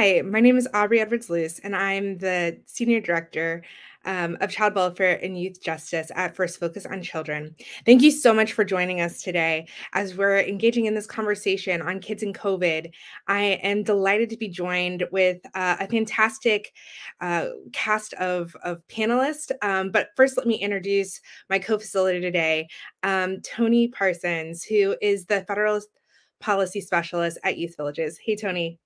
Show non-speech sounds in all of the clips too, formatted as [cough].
Hi, my name is Aubrey Edwards Luce, and I'm the Senior Director um, of Child Welfare and Youth Justice at First Focus on Children. Thank you so much for joining us today as we're engaging in this conversation on kids and COVID. I am delighted to be joined with uh, a fantastic uh, cast of, of panelists. Um, but first, let me introduce my co facilitator today, um, Tony Parsons, who is the Federal Policy Specialist at Youth Villages. Hey, Tony.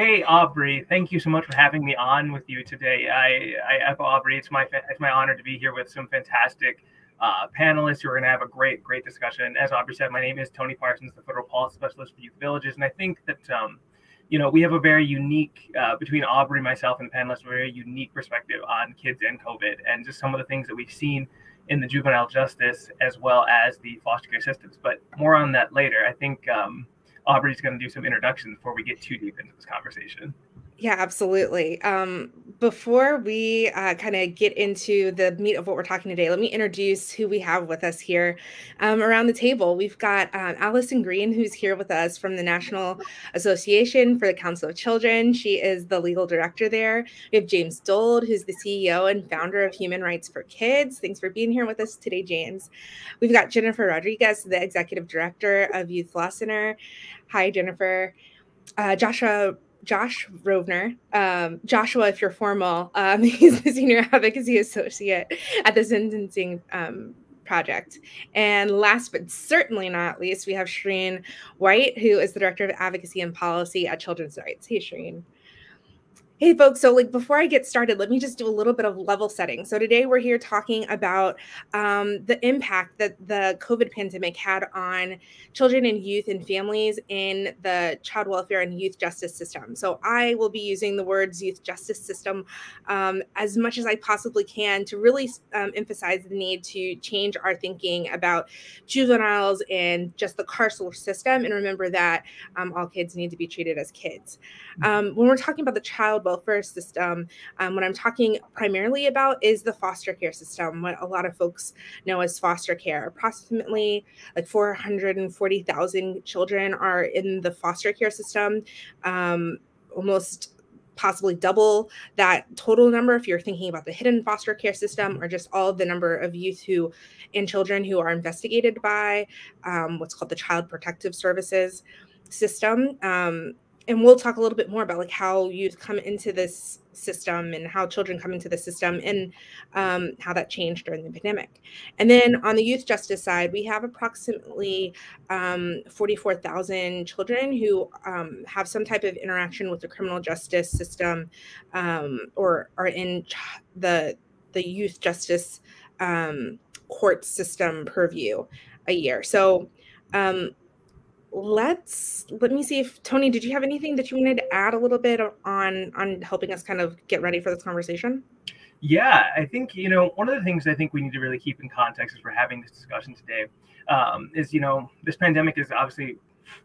Hey Aubrey, thank you so much for having me on with you today. I, I echo Aubrey. It's my it's my honor to be here with some fantastic uh, panelists who are going to have a great great discussion. As Aubrey said, my name is Tony Parsons, the Federal Policy Specialist for Youth Villages, and I think that um, you know we have a very unique uh, between Aubrey, myself, and the panelists, a very unique perspective on kids and COVID, and just some of the things that we've seen in the juvenile justice as well as the foster care systems. But more on that later. I think. Um, Aubrey's going to do some introductions before we get too deep into this conversation. Yeah, absolutely. Um, before we uh, kind of get into the meat of what we're talking today, let me introduce who we have with us here um, around the table. We've got um, Allison Green, who's here with us from the National Association for the Counsel of Children. She is the legal director there. We have James Dold, who's the CEO and founder of Human Rights for Kids. Thanks for being here with us today, James. We've got Jennifer Rodriguez, the executive director of Youth Law Center. Hi, Jennifer. Uh, Joshua Josh Rovner, um, Joshua, if you're formal, um, [laughs] he's the senior advocacy associate at the Sentencing um, Project. And last but certainly not least, we have Shereen White, who is the director of advocacy and policy at Children's Rights. Hey, Shereen. Hey, folks. So, like, before I get started, let me just do a little bit of level setting. So, today we're here talking about um, the impact that the COVID pandemic had on children and youth and families in the child welfare and youth justice system. So, I will be using the words youth justice system um, as much as I possibly can to really um, emphasize the need to change our thinking about juveniles and just the carceral system. And remember that um, all kids need to be treated as kids. Mm. Um, when we're talking about the child welfare system, um, what I'm talking primarily about is the foster care system, what a lot of folks know as foster care. Approximately like 440,000 children are in the foster care system. Um, almost possibly double that total number if you're thinking about the hidden foster care system or just all the number of youth who and children who are investigated by um, what's called the child protective services system um, and we'll talk a little bit more about like how youth come into this system and how children come into the system and um, how that changed during the pandemic. And then on the youth justice side, we have approximately um, 44,000 children who um, have some type of interaction with the criminal justice system um, or are in the the youth justice um, court system purview a year. So um, let's let me see if Tony, did you have anything that you wanted to add a little bit on on helping us kind of get ready for this conversation? Yeah, I think you know one of the things I think we need to really keep in context as we're having this discussion today um, is you know this pandemic is obviously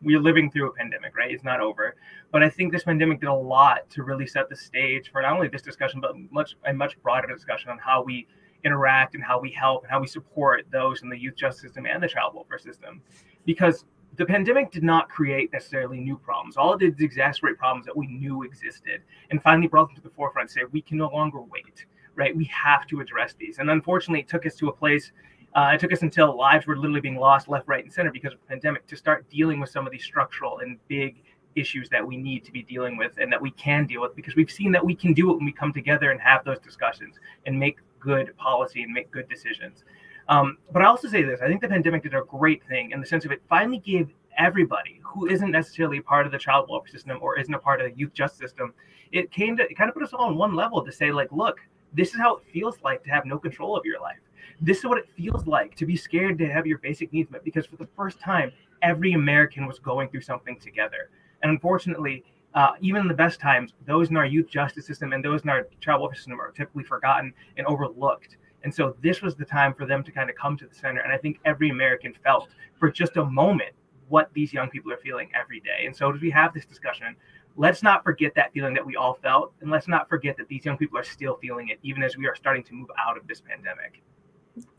we're living through a pandemic, right? It's not over, but I think this pandemic did a lot to really set the stage for not only this discussion but much a much broader discussion on how we interact and how we help and how we support those in the youth justice system and the child welfare system, because the pandemic did not create necessarily new problems. All it did is exacerbate problems that we knew existed and finally brought them to the forefront say, we can no longer wait, right? We have to address these. And unfortunately, it took us to a place, uh, it took us until lives were literally being lost left, right, and center because of the pandemic to start dealing with some of these structural and big issues that we need to be dealing with and that we can deal with because we've seen that we can do it when we come together and have those discussions and make good policy and make good decisions. Um, but I also say this: I think the pandemic did a great thing in the sense of it finally gave everybody who isn't necessarily part of the child welfare system or isn't a part of the youth justice system, it came to it kind of put us all on one level to say like, look, this is how it feels like to have no control of your life. This is what it feels like to be scared to have your basic needs met because for the first time, every American was going through something together. And unfortunately, uh, even in the best times, those in our youth justice system and those in our child welfare system are typically forgotten and overlooked. And so this was the time for them to kind of come to the center. And I think every American felt for just a moment what these young people are feeling every day. And so as we have this discussion, let's not forget that feeling that we all felt. And let's not forget that these young people are still feeling it, even as we are starting to move out of this pandemic.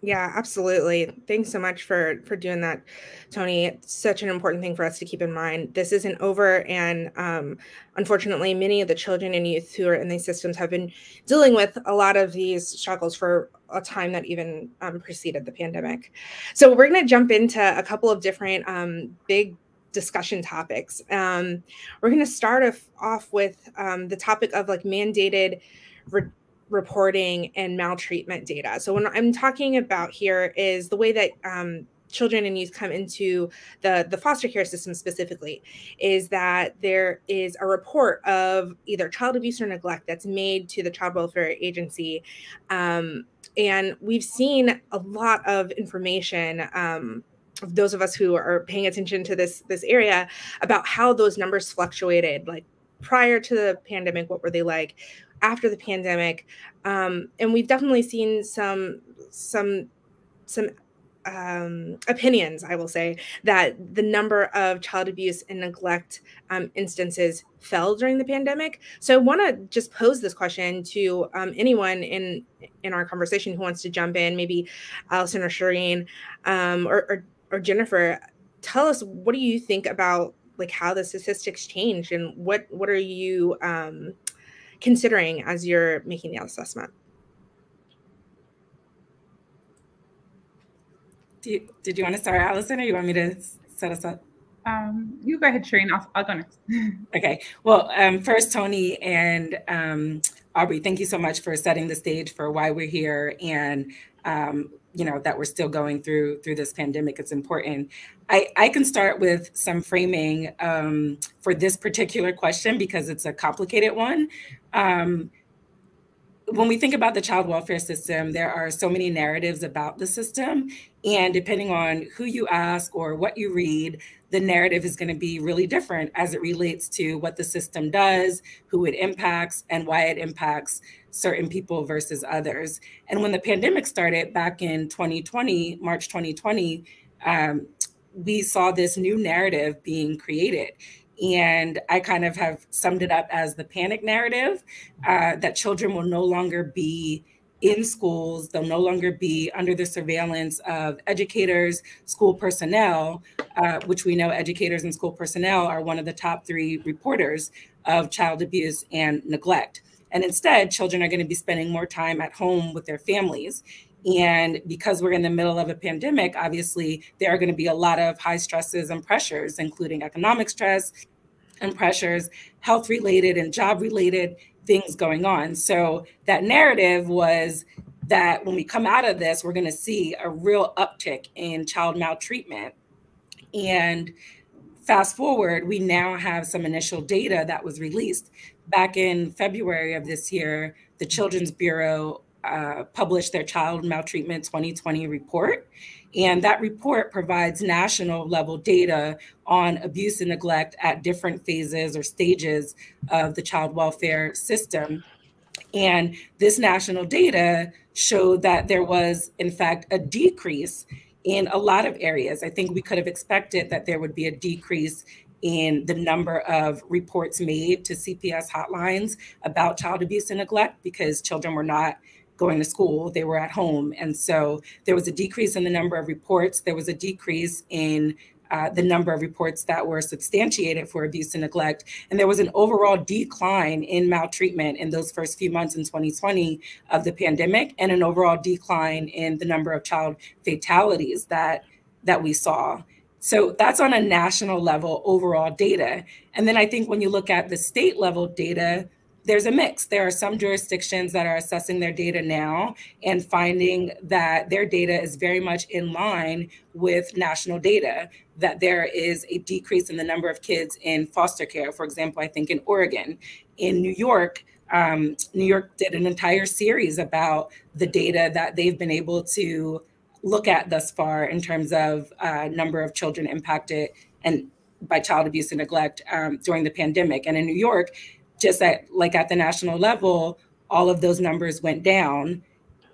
Yeah, absolutely. Thanks so much for for doing that, Tony. It's such an important thing for us to keep in mind. This isn't over, and um, unfortunately, many of the children and youth who are in these systems have been dealing with a lot of these struggles for a time that even um, preceded the pandemic. So we're going to jump into a couple of different um, big discussion topics. Um, we're going to start off, off with um, the topic of like mandated reporting and maltreatment data. So what I'm talking about here is the way that um, children and youth come into the the foster care system specifically is that there is a report of either child abuse or neglect that's made to the child welfare agency um, and we've seen a lot of information um, those of us who are paying attention to this this area about how those numbers fluctuated like prior to the pandemic what were they like after the pandemic um, and we've definitely seen some some some um, opinions, I will say, that the number of child abuse and neglect um, instances fell during the pandemic. So I want to just pose this question to um, anyone in in our conversation who wants to jump in, maybe Allison or Shereen um, or, or, or Jennifer. Tell us what do you think about like how the statistics changed and what what are you um, considering as you're making the assessment? Do you, did you want to start, Allison, or you want me to set us up? Um, you go ahead, Shereen. I'll, I'll go next. [laughs] okay. Well, um, first, Tony and um, Aubrey, thank you so much for setting the stage for why we're here and um, you know that we're still going through through this pandemic. It's important. I, I can start with some framing um, for this particular question because it's a complicated one. Um, when we think about the child welfare system, there are so many narratives about the system. And depending on who you ask or what you read, the narrative is going to be really different as it relates to what the system does, who it impacts, and why it impacts certain people versus others. And when the pandemic started back in 2020, March 2020, um, we saw this new narrative being created. And I kind of have summed it up as the panic narrative uh, that children will no longer be in schools, they'll no longer be under the surveillance of educators, school personnel, uh, which we know educators and school personnel are one of the top three reporters of child abuse and neglect. And instead, children are going to be spending more time at home with their families. And because we're in the middle of a pandemic, obviously, there are going to be a lot of high stresses and pressures, including economic stress and pressures, health related and job related things going on. So that narrative was that when we come out of this, we're going to see a real uptick in child maltreatment. And fast forward, we now have some initial data that was released back in February of this year. The Children's Bureau uh, published their Child Maltreatment 2020 report. And that report provides national level data on abuse and neglect at different phases or stages of the child welfare system. And this national data showed that there was, in fact, a decrease in a lot of areas. I think we could have expected that there would be a decrease in the number of reports made to CPS hotlines about child abuse and neglect because children were not going to school, they were at home. And so there was a decrease in the number of reports, there was a decrease in uh, the number of reports that were substantiated for abuse and neglect. And there was an overall decline in maltreatment in those first few months in 2020 of the pandemic, and an overall decline in the number of child fatalities that, that we saw. So that's on a national level overall data. And then I think when you look at the state level data, there's a mix. There are some jurisdictions that are assessing their data now and finding that their data is very much in line with national data, that there is a decrease in the number of kids in foster care. For example, I think in Oregon, in New York, um, New York did an entire series about the data that they've been able to look at thus far in terms of uh, number of children impacted and by child abuse and neglect um, during the pandemic. And in New York, just at like at the national level, all of those numbers went down.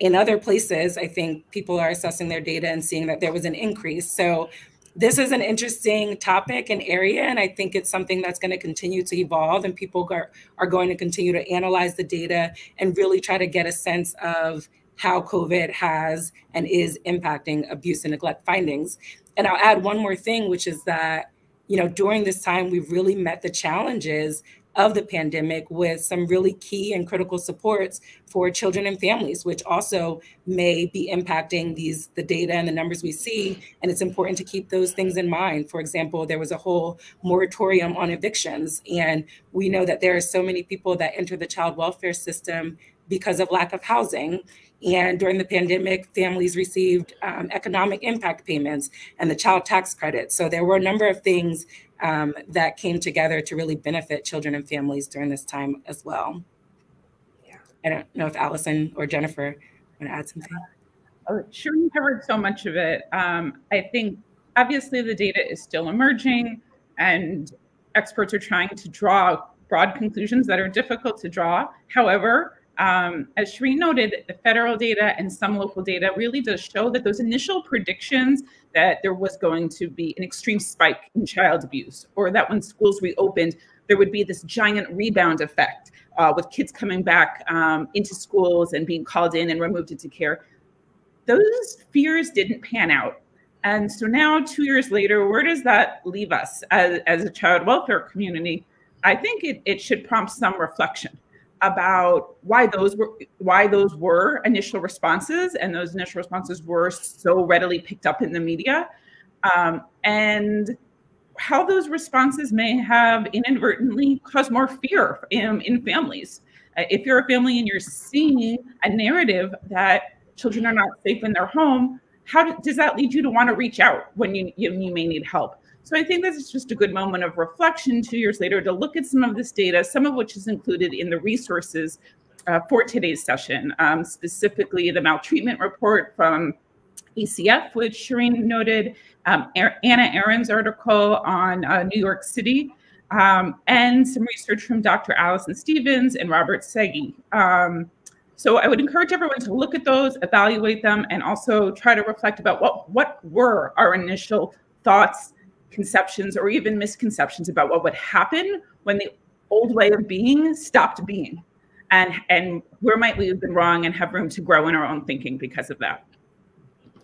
In other places, I think people are assessing their data and seeing that there was an increase. So this is an interesting topic and area, and I think it's something that's going to continue to evolve, and people are, are going to continue to analyze the data and really try to get a sense of how COVID has and is impacting abuse and neglect findings. And I'll add one more thing, which is that, you know, during this time, we've really met the challenges of the pandemic with some really key and critical supports for children and families which also may be impacting these the data and the numbers we see. And it's important to keep those things in mind. For example there was a whole moratorium on evictions and we know that there are so many people that enter the child welfare system because of lack of housing. And during the pandemic, families received um, economic impact payments and the child tax credit. So there were a number of things um, that came together to really benefit children and families during this time as well. Yeah. I don't know if Allison or Jennifer want to add something. Oh, sure, you covered so much of it. Um, I think obviously the data is still emerging and experts are trying to draw broad conclusions that are difficult to draw. However, um, as Shereen noted, the federal data and some local data really does show that those initial predictions that there was going to be an extreme spike in child abuse, or that when schools reopened, there would be this giant rebound effect uh, with kids coming back um, into schools and being called in and removed into care. Those fears didn't pan out. And so now, two years later, where does that leave us as, as a child welfare community? I think it, it should prompt some reflection about why those were why those were initial responses and those initial responses were so readily picked up in the media. Um, and how those responses may have inadvertently caused more fear in, in families. Uh, if you're a family and you're seeing a narrative that children are not safe in their home how does that lead you to want to reach out when you, you, you may need help so I think this is just a good moment of reflection two years later to look at some of this data, some of which is included in the resources uh, for today's session, um, specifically the maltreatment report from ACF, which Shereen noted, um, Anna Arons's article on uh, New York City, um, and some research from Dr. Allison Stephens and Robert Sege. Um, so I would encourage everyone to look at those, evaluate them, and also try to reflect about what, what were our initial thoughts conceptions or even misconceptions about what would happen when the old way of being stopped being. And and where might we have been wrong and have room to grow in our own thinking because of that?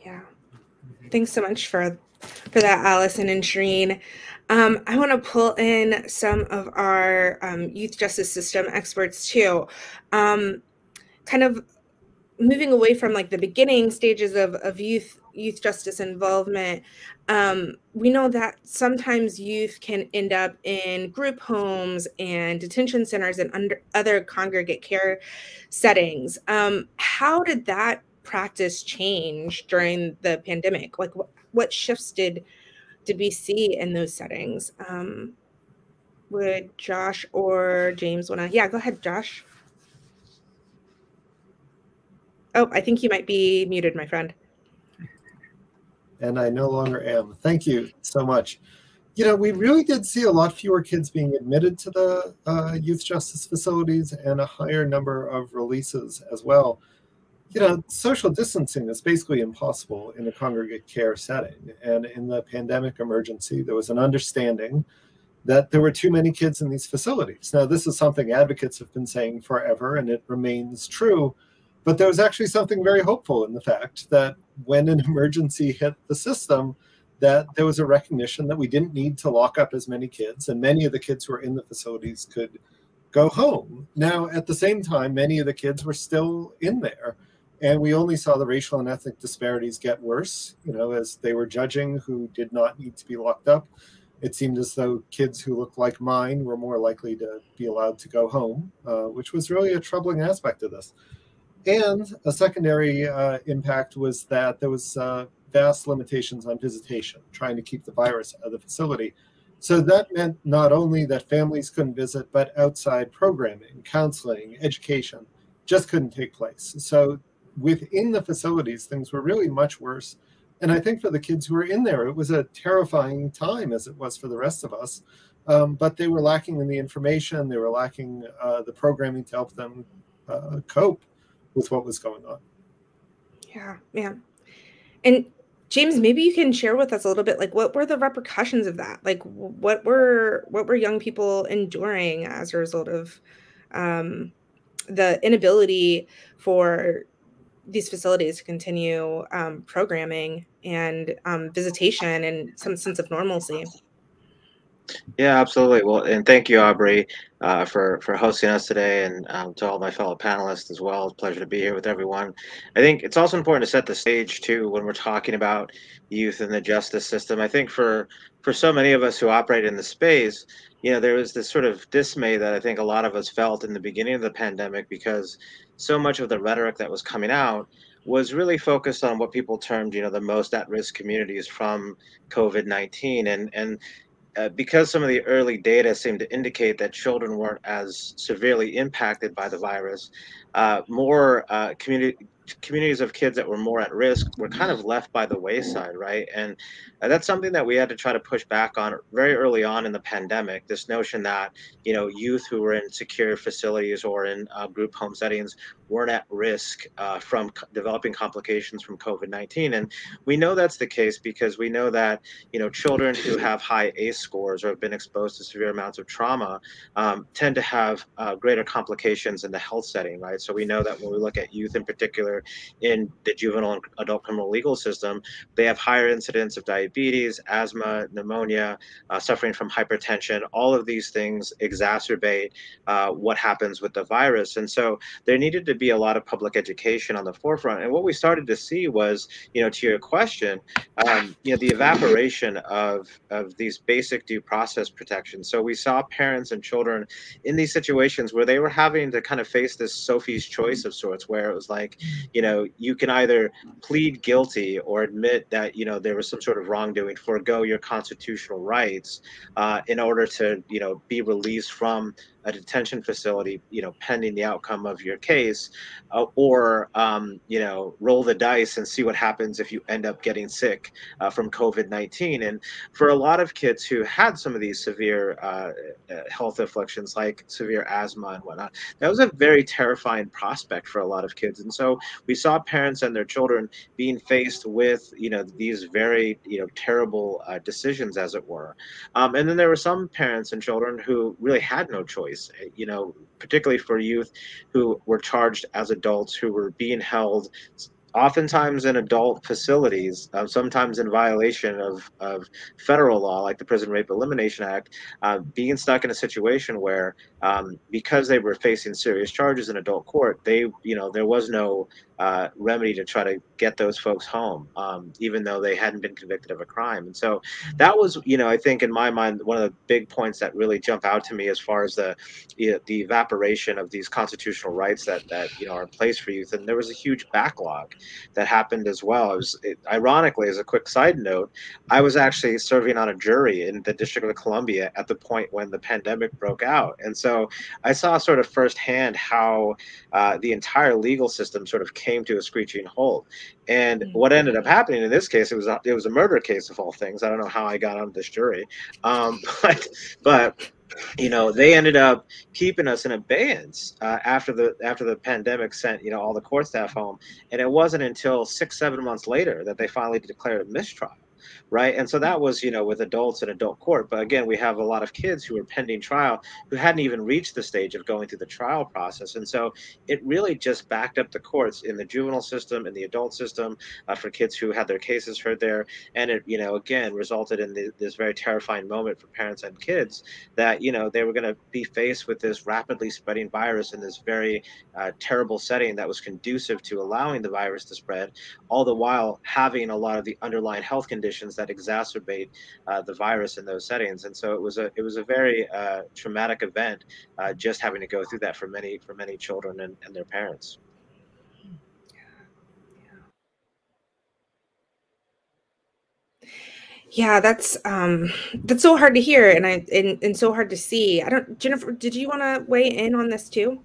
Yeah. Thanks so much for for that allison and shereen um, i want to pull in some of our um, youth justice system experts too. Um, kind of moving away from like the beginning stages of, of youth youth justice involvement um, we know that sometimes youth can end up in group homes and detention centers and under other congregate care settings. Um, how did that practice change during the pandemic? Like what, what shifts did did we see in those settings? Um, would josh or james want to yeah go ahead josh. Oh, I think you might be muted, my friend. And I no longer am. Thank you so much. You know, we really did see a lot fewer kids being admitted to the uh, youth justice facilities and a higher number of releases as well. You know, social distancing is basically impossible in a congregate care setting. And in the pandemic emergency, there was an understanding that there were too many kids in these facilities. Now, this is something advocates have been saying forever, and it remains true. But there was actually something very hopeful in the fact that when an emergency hit the system, that there was a recognition that we didn't need to lock up as many kids, and many of the kids who were in the facilities could go home. Now, at the same time, many of the kids were still in there, and we only saw the racial and ethnic disparities get worse. You know, as they were judging who did not need to be locked up, it seemed as though kids who looked like mine were more likely to be allowed to go home, uh, which was really a troubling aspect of this. And a secondary uh, impact was that there was uh, vast limitations on visitation, trying to keep the virus out of the facility. So that meant not only that families couldn't visit, but outside programming, counseling, education just couldn't take place. So within the facilities, things were really much worse. And I think for the kids who were in there, it was a terrifying time, as it was for the rest of us. Um, but they were lacking in the information, they were lacking uh, the programming to help them uh, cope with what was going on. Yeah, yeah. And James, maybe you can share with us a little bit like what were the repercussions of that? Like what were what were young people enduring as a result of um the inability for these facilities to continue um, programming and um, visitation and some sense of normalcy. Yeah, absolutely. Well, and thank you, Aubrey, uh, for for hosting us today, and um, to all my fellow panelists as well. It's a pleasure to be here with everyone. I think it's also important to set the stage too when we're talking about youth in the justice system. I think for for so many of us who operate in the space, you know, there was this sort of dismay that I think a lot of us felt in the beginning of the pandemic because so much of the rhetoric that was coming out was really focused on what people termed, you know, the most at-risk communities from COVID-19, and and uh, because some of the early data seemed to indicate that children weren't as severely impacted by the virus, uh, more uh, community communities of kids that were more at risk were kind of left by the wayside, right? And uh, that's something that we had to try to push back on very early on in the pandemic. This notion that you know youth who were in secure facilities or in uh, group home settings weren't at risk uh, from developing complications from COVID-19. And we know that's the case because we know that, you know, children who have high ACE scores or have been exposed to severe amounts of trauma um, tend to have uh, greater complications in the health setting, right? So we know that when we look at youth in particular in the juvenile and adult criminal legal system, they have higher incidence of diabetes, asthma, pneumonia, uh, suffering from hypertension. All of these things exacerbate uh, what happens with the virus. And so there needed to be a lot of public education on the forefront. And what we started to see was, you know, to your question, um, you know, the evaporation of of these basic due process protections. So we saw parents and children in these situations where they were having to kind of face this Sophie's choice of sorts, where it was like, you know, you can either plead guilty or admit that you know there was some sort of wrongdoing, forego your constitutional rights uh, in order to you know be released from a detention facility, you know, pending the outcome of your case, uh, or um, you know, roll the dice and see what happens if you end up getting sick uh, from COVID-19. And for a lot of kids who had some of these severe uh, uh, health afflictions, like severe asthma and whatnot, that was a very terrifying prospect for a lot of kids. And so we saw parents and their children being faced with, you know, these very, you know, terrible uh, decisions, as it were. Um, and then there were some parents and children who really had no choice you know, particularly for youth who were charged as adults who were being held oftentimes in adult facilities, uh, sometimes in violation of, of federal law, like the Prison Rape Elimination Act, uh, being stuck in a situation where, um, because they were facing serious charges in adult court, they, you know, there was no uh, remedy to try to get those folks home, um, even though they hadn't been convicted of a crime. And so that was, you know, I think in my mind, one of the big points that really jump out to me as far as the the evaporation of these constitutional rights that that you know are in place for youth. And there was a huge backlog that happened as well. It was it, ironically, as a quick side note, I was actually serving on a jury in the District of Columbia at the point when the pandemic broke out, and so I saw sort of firsthand how uh, the entire legal system sort of came to a screeching halt. And mm-hmm. what ended up happening in this case, it was a, it was a murder case of all things. I don't know how I got on this jury, um, [laughs] but but you know they ended up keeping us in abeyance uh, after the after the pandemic sent you know all the court staff home and it wasn't until six seven months later that they finally declared a mistrial right? And so that was, you know, with adults in adult court. But again, we have a lot of kids who are pending trial who hadn't even reached the stage of going through the trial process. And so it really just backed up the courts in the juvenile system, in the adult system, uh, for kids who had their cases heard there. And it, you know, again, resulted in the, this very terrifying moment for parents and kids that, you know, they were going to be faced with this rapidly spreading virus in this very uh, terrible setting that was conducive to allowing the virus to spread, all the while having a lot of the underlying health conditions that exacerbate uh, the virus in those settings. And so it was a it was a very uh, traumatic event, uh, just having to go through that for many for many children and, and their parents. Yeah, that's um that's so hard to hear and I and, and so hard to see. I don't Jennifer, did you want to weigh in on this too?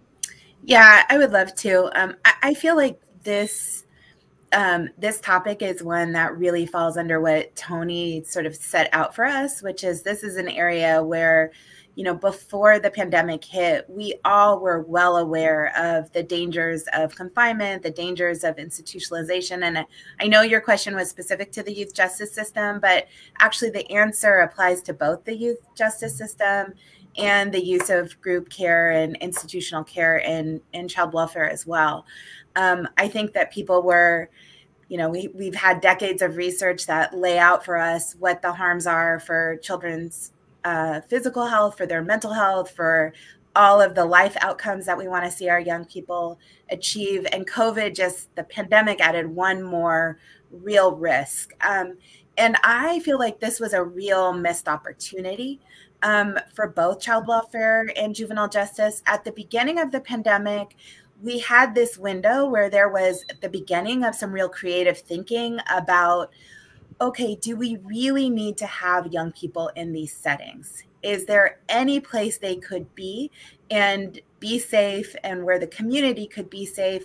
Yeah, I would love to. Um I, I feel like this um, this topic is one that really falls under what Tony sort of set out for us, which is this is an area where, you know, before the pandemic hit, we all were well aware of the dangers of confinement, the dangers of institutionalization. And I know your question was specific to the youth justice system, but actually the answer applies to both the youth justice system and the use of group care and institutional care and, and child welfare as well. Um, I think that people were, you know, we, we've had decades of research that lay out for us what the harms are for children's uh, physical health, for their mental health, for all of the life outcomes that we want to see our young people achieve. And COVID, just the pandemic, added one more real risk. Um, and I feel like this was a real missed opportunity um, for both child welfare and juvenile justice. At the beginning of the pandemic, we had this window where there was the beginning of some real creative thinking about okay, do we really need to have young people in these settings? Is there any place they could be and be safe and where the community could be safe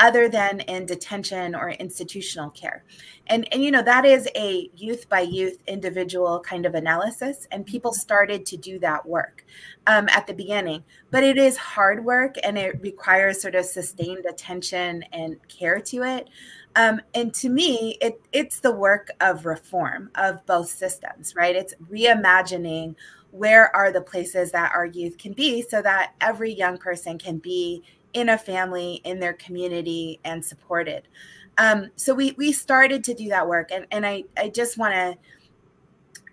other than in detention or institutional care? And, and you know, that is a youth by youth individual kind of analysis. And people started to do that work um, at the beginning. But it is hard work and it requires sort of sustained attention and care to it. Um, and to me, it, it's the work of reform of both systems, right? It's reimagining where are the places that our youth can be so that every young person can be in a family, in their community, and supported. Um, so we we started to do that work, and and I I just want to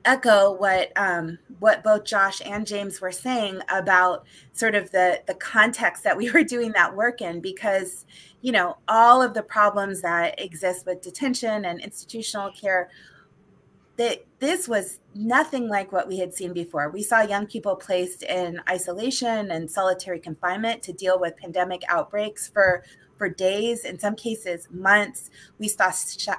echo what um, what both Josh and James were saying about sort of the the context that we were [laughs] doing that work in, because you know all of the problems that exist with detention and institutional care that this was nothing like what we had seen before. We saw young people placed in isolation and solitary confinement to deal with pandemic outbreaks for for days, in some cases months. We saw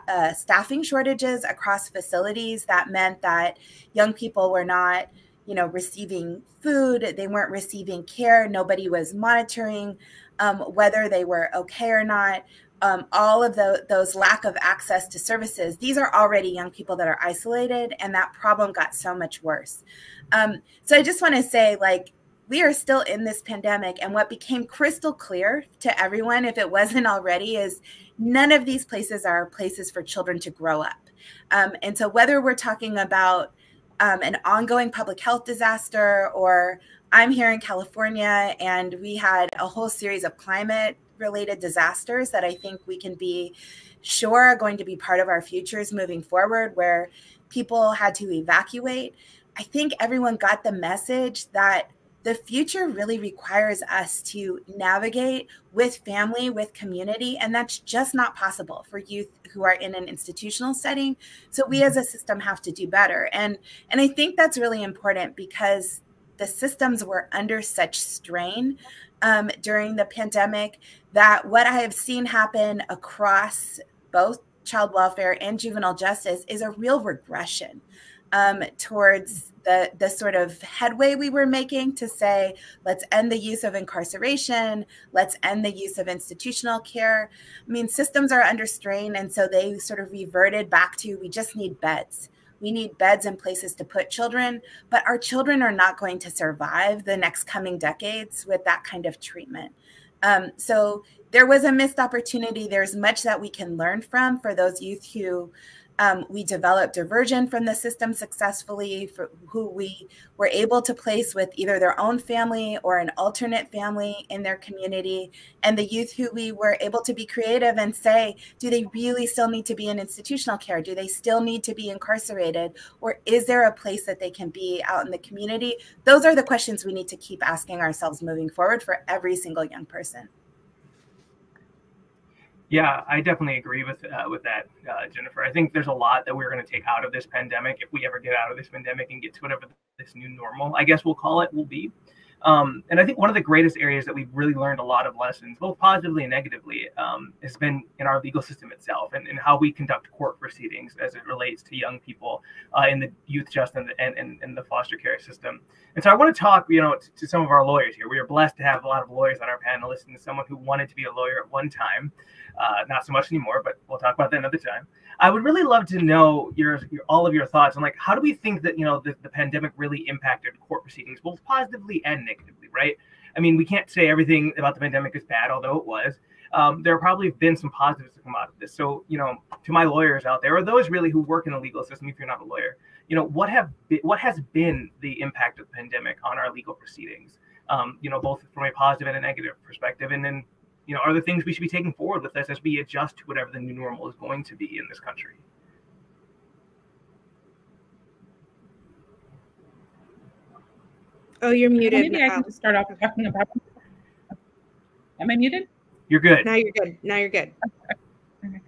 uh, staffing shortages across facilities. That meant that young people were not, you know, receiving food. They weren't receiving care. Nobody was monitoring um, whether they were okay or not um, all of the, those lack of access to services, these are already young people that are isolated, and that problem got so much worse. Um, so I just want to say, like, we are still in this pandemic, and what became crystal clear to everyone, if it wasn't already, is none of these places are places for children to grow up. Um, and so, whether we're talking about um, an ongoing public health disaster, or I'm here in California, and we had a whole series of climate related disasters that I think we can be sure are going to be part of our futures moving forward, where people had to evacuate. I think everyone got the message that the future really requires us to navigate with family, with community, and that's just not possible for youth who are in an institutional setting. So we as a system have to do better. And and I think that's really important because the systems were under such strain um, during the pandemic that what I have seen happen across both child welfare and juvenile justice is a real regression um, towards the, the sort of headway we were making to say, let's end the use of incarceration, let's end the use of institutional care. I mean, systems are under strain, and so they sort of reverted back to we just need beds. We need beds and places to put children, but our children are not going to survive the next coming decades with that kind of treatment. Um, so there was a missed opportunity. There's much that we can learn from for those youth who um, we developed diversion from the system successfully, for who we were able to place with either their own family or an alternate family in their community, and the youth who we were able to be creative and say, do they really still need to be in institutional care? Do they still need to be incarcerated? Or is there a place that they can be out in the community? Those are the questions we need to keep asking ourselves moving forward for every single young person. Yeah, I definitely agree with uh, with that, uh, Jennifer. I think there's a lot that we're going to take out of this pandemic if we ever get out of this pandemic and get to whatever this new normal, I guess we'll call it, will be. Um, and I think one of the greatest areas that we've really learned a lot of lessons, both positively and negatively, um, has been in our legal system itself and, and how we conduct court proceedings as it relates to young people uh, in the youth justice and, and, and, the foster care system. And so I want to talk, you know, to, to some of our lawyers here. We are blessed to have a lot of lawyers on our panel, to someone who wanted to be a lawyer at one time. Uh, not so much anymore, but we'll talk about that another time. I would really love to know your, your all of your thoughts on like how do we think that you know the, the pandemic really impacted court proceedings, both positively and negatively, right? I mean, we can't say everything about the pandemic is bad, although it was. Um, there have probably been some positives to come out of this. So, you know, to my lawyers out there, or those really who work in the legal system, if you're not a lawyer, you know, what have been, what has been the impact of the pandemic on our legal proceedings? Um, you know, both from a positive and a negative perspective, and then you know, are the things we should be taking forward with us as we adjust to whatever the new normal is going to be in this country? Oh, you're muted. Maybe I can just start off talking about. Am I muted? You're good. Now you're good. Now you're good. Okay.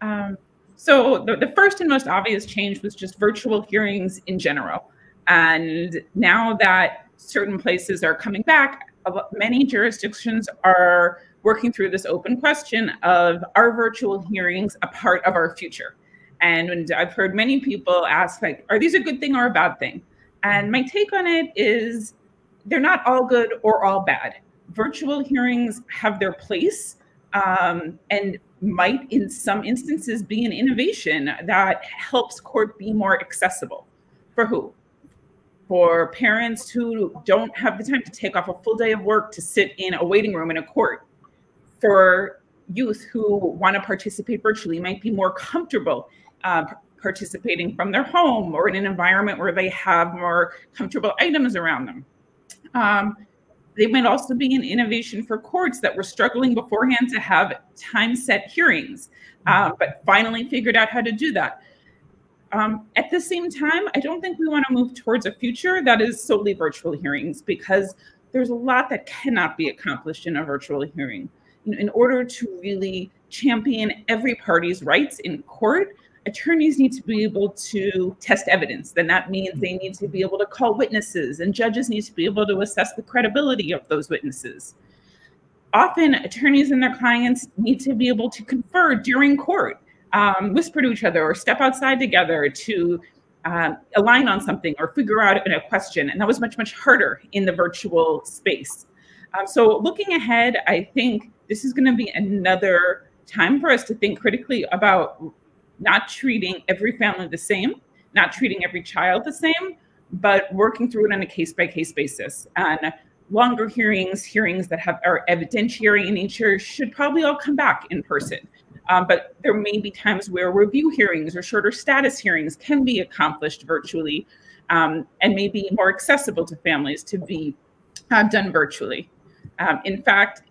Um, so the, the first and most obvious change was just virtual hearings in general. And now that certain places are coming back, many jurisdictions are working through this open question of are virtual hearings a part of our future? And I've heard many people ask, like, are these a good thing or a bad thing? And my take on it is they're not all good or all bad. Virtual hearings have their place um, and might, in some instances, be an innovation that helps court be more accessible. For who? For parents who don't have the time to take off a full day of work to sit in a waiting room in a court. For youth who want to participate virtually, might be more comfortable uh, participating from their home or in an environment where they have more comfortable items around them. Um, they might also be an innovation for courts that were struggling beforehand to have time set hearings, uh, but finally figured out how to do that. Um, at the same time, I don't think we want to move towards a future that is solely virtual hearings because there's a lot that cannot be accomplished in a virtual hearing. In order to really champion every party's rights in court, attorneys need to be able to test evidence. Then that means they need to be able to call witnesses, and judges need to be able to assess the credibility of those witnesses. Often, attorneys and their clients need to be able to confer during court, um, whisper to each other, or step outside together to um, align on something or figure out a question. And that was much, much harder in the virtual space. Um, so, looking ahead, I think this is going to be another time for us to think critically about not treating every family the same, not treating every child the same, but working through it on a case by case basis. And longer hearings, hearings that have are evidentiary in nature, should probably all come back in person. Um, but there may be times where review hearings or shorter status hearings can be accomplished virtually um, and may be more accessible to families to be uh, done virtually. Um, in fact,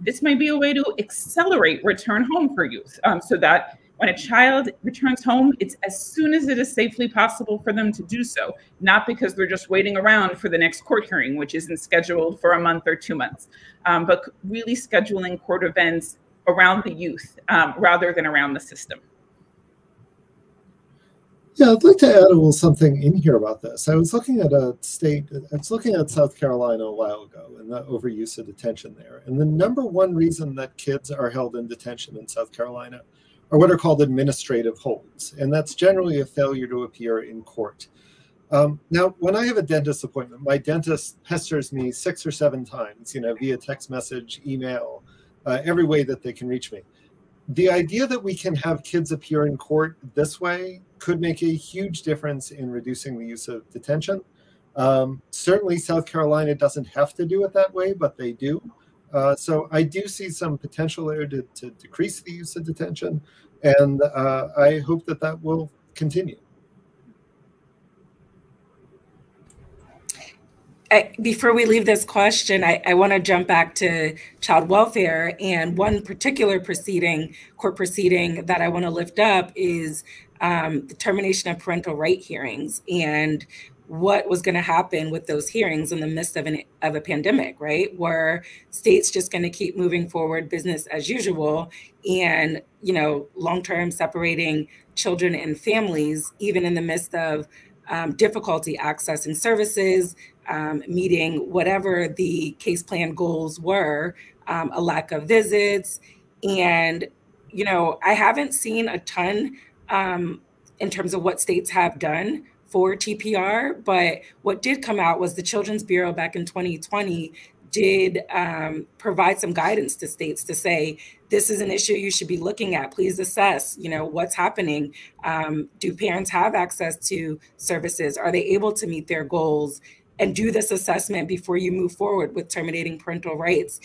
this might be a way to accelerate return home for youth um, so that when a child returns home, it's as soon as it is safely possible for them to do so, not because they're just waiting around for the next court hearing, which isn't scheduled for a month or two months, um, but really scheduling court events around the youth um, rather than around the system. Yeah, I'd like to add a little something in here about this. I was looking at a state, I was looking at South Carolina a while ago and the overuse of detention there. And the number one reason that kids are held in detention in South Carolina are what are called administrative holds, and that's generally a failure to appear in court. Um, now, when I have a dentist appointment, my dentist pesters me six or seven times, you know, via text message, email, uh, every way that they can reach me. The idea that we can have kids appear in court this way could make a huge difference in reducing the use of detention. Um, certainly, South Carolina doesn't have to do it that way, but they do. Uh, so I do see some potential there to, to decrease the use of detention, and uh, I hope that that will continue. I, before we leave this question, I, I want to jump back to child welfare. And one particular proceeding, court proceeding that I want to lift up is um, the termination of parental right hearings. And what was going to happen with those hearings in the midst of an of a pandemic, right? Were states just going to keep moving forward business as usual and, you know, long-term separating children and families even in the midst of um, difficulty accessing services, um, meeting whatever the case plan goals were, um, a lack of visits. And, you know, I haven't seen a ton um, in terms of what states have done for TPR. But what did come out was the Children's Bureau back in 2020 did um, provide some guidance to states to say this is an issue you should be looking at. Please assess you know what's happening. Um, do parents have access to services? Are they able to meet their goals? And do this assessment before you move forward with terminating parental rights.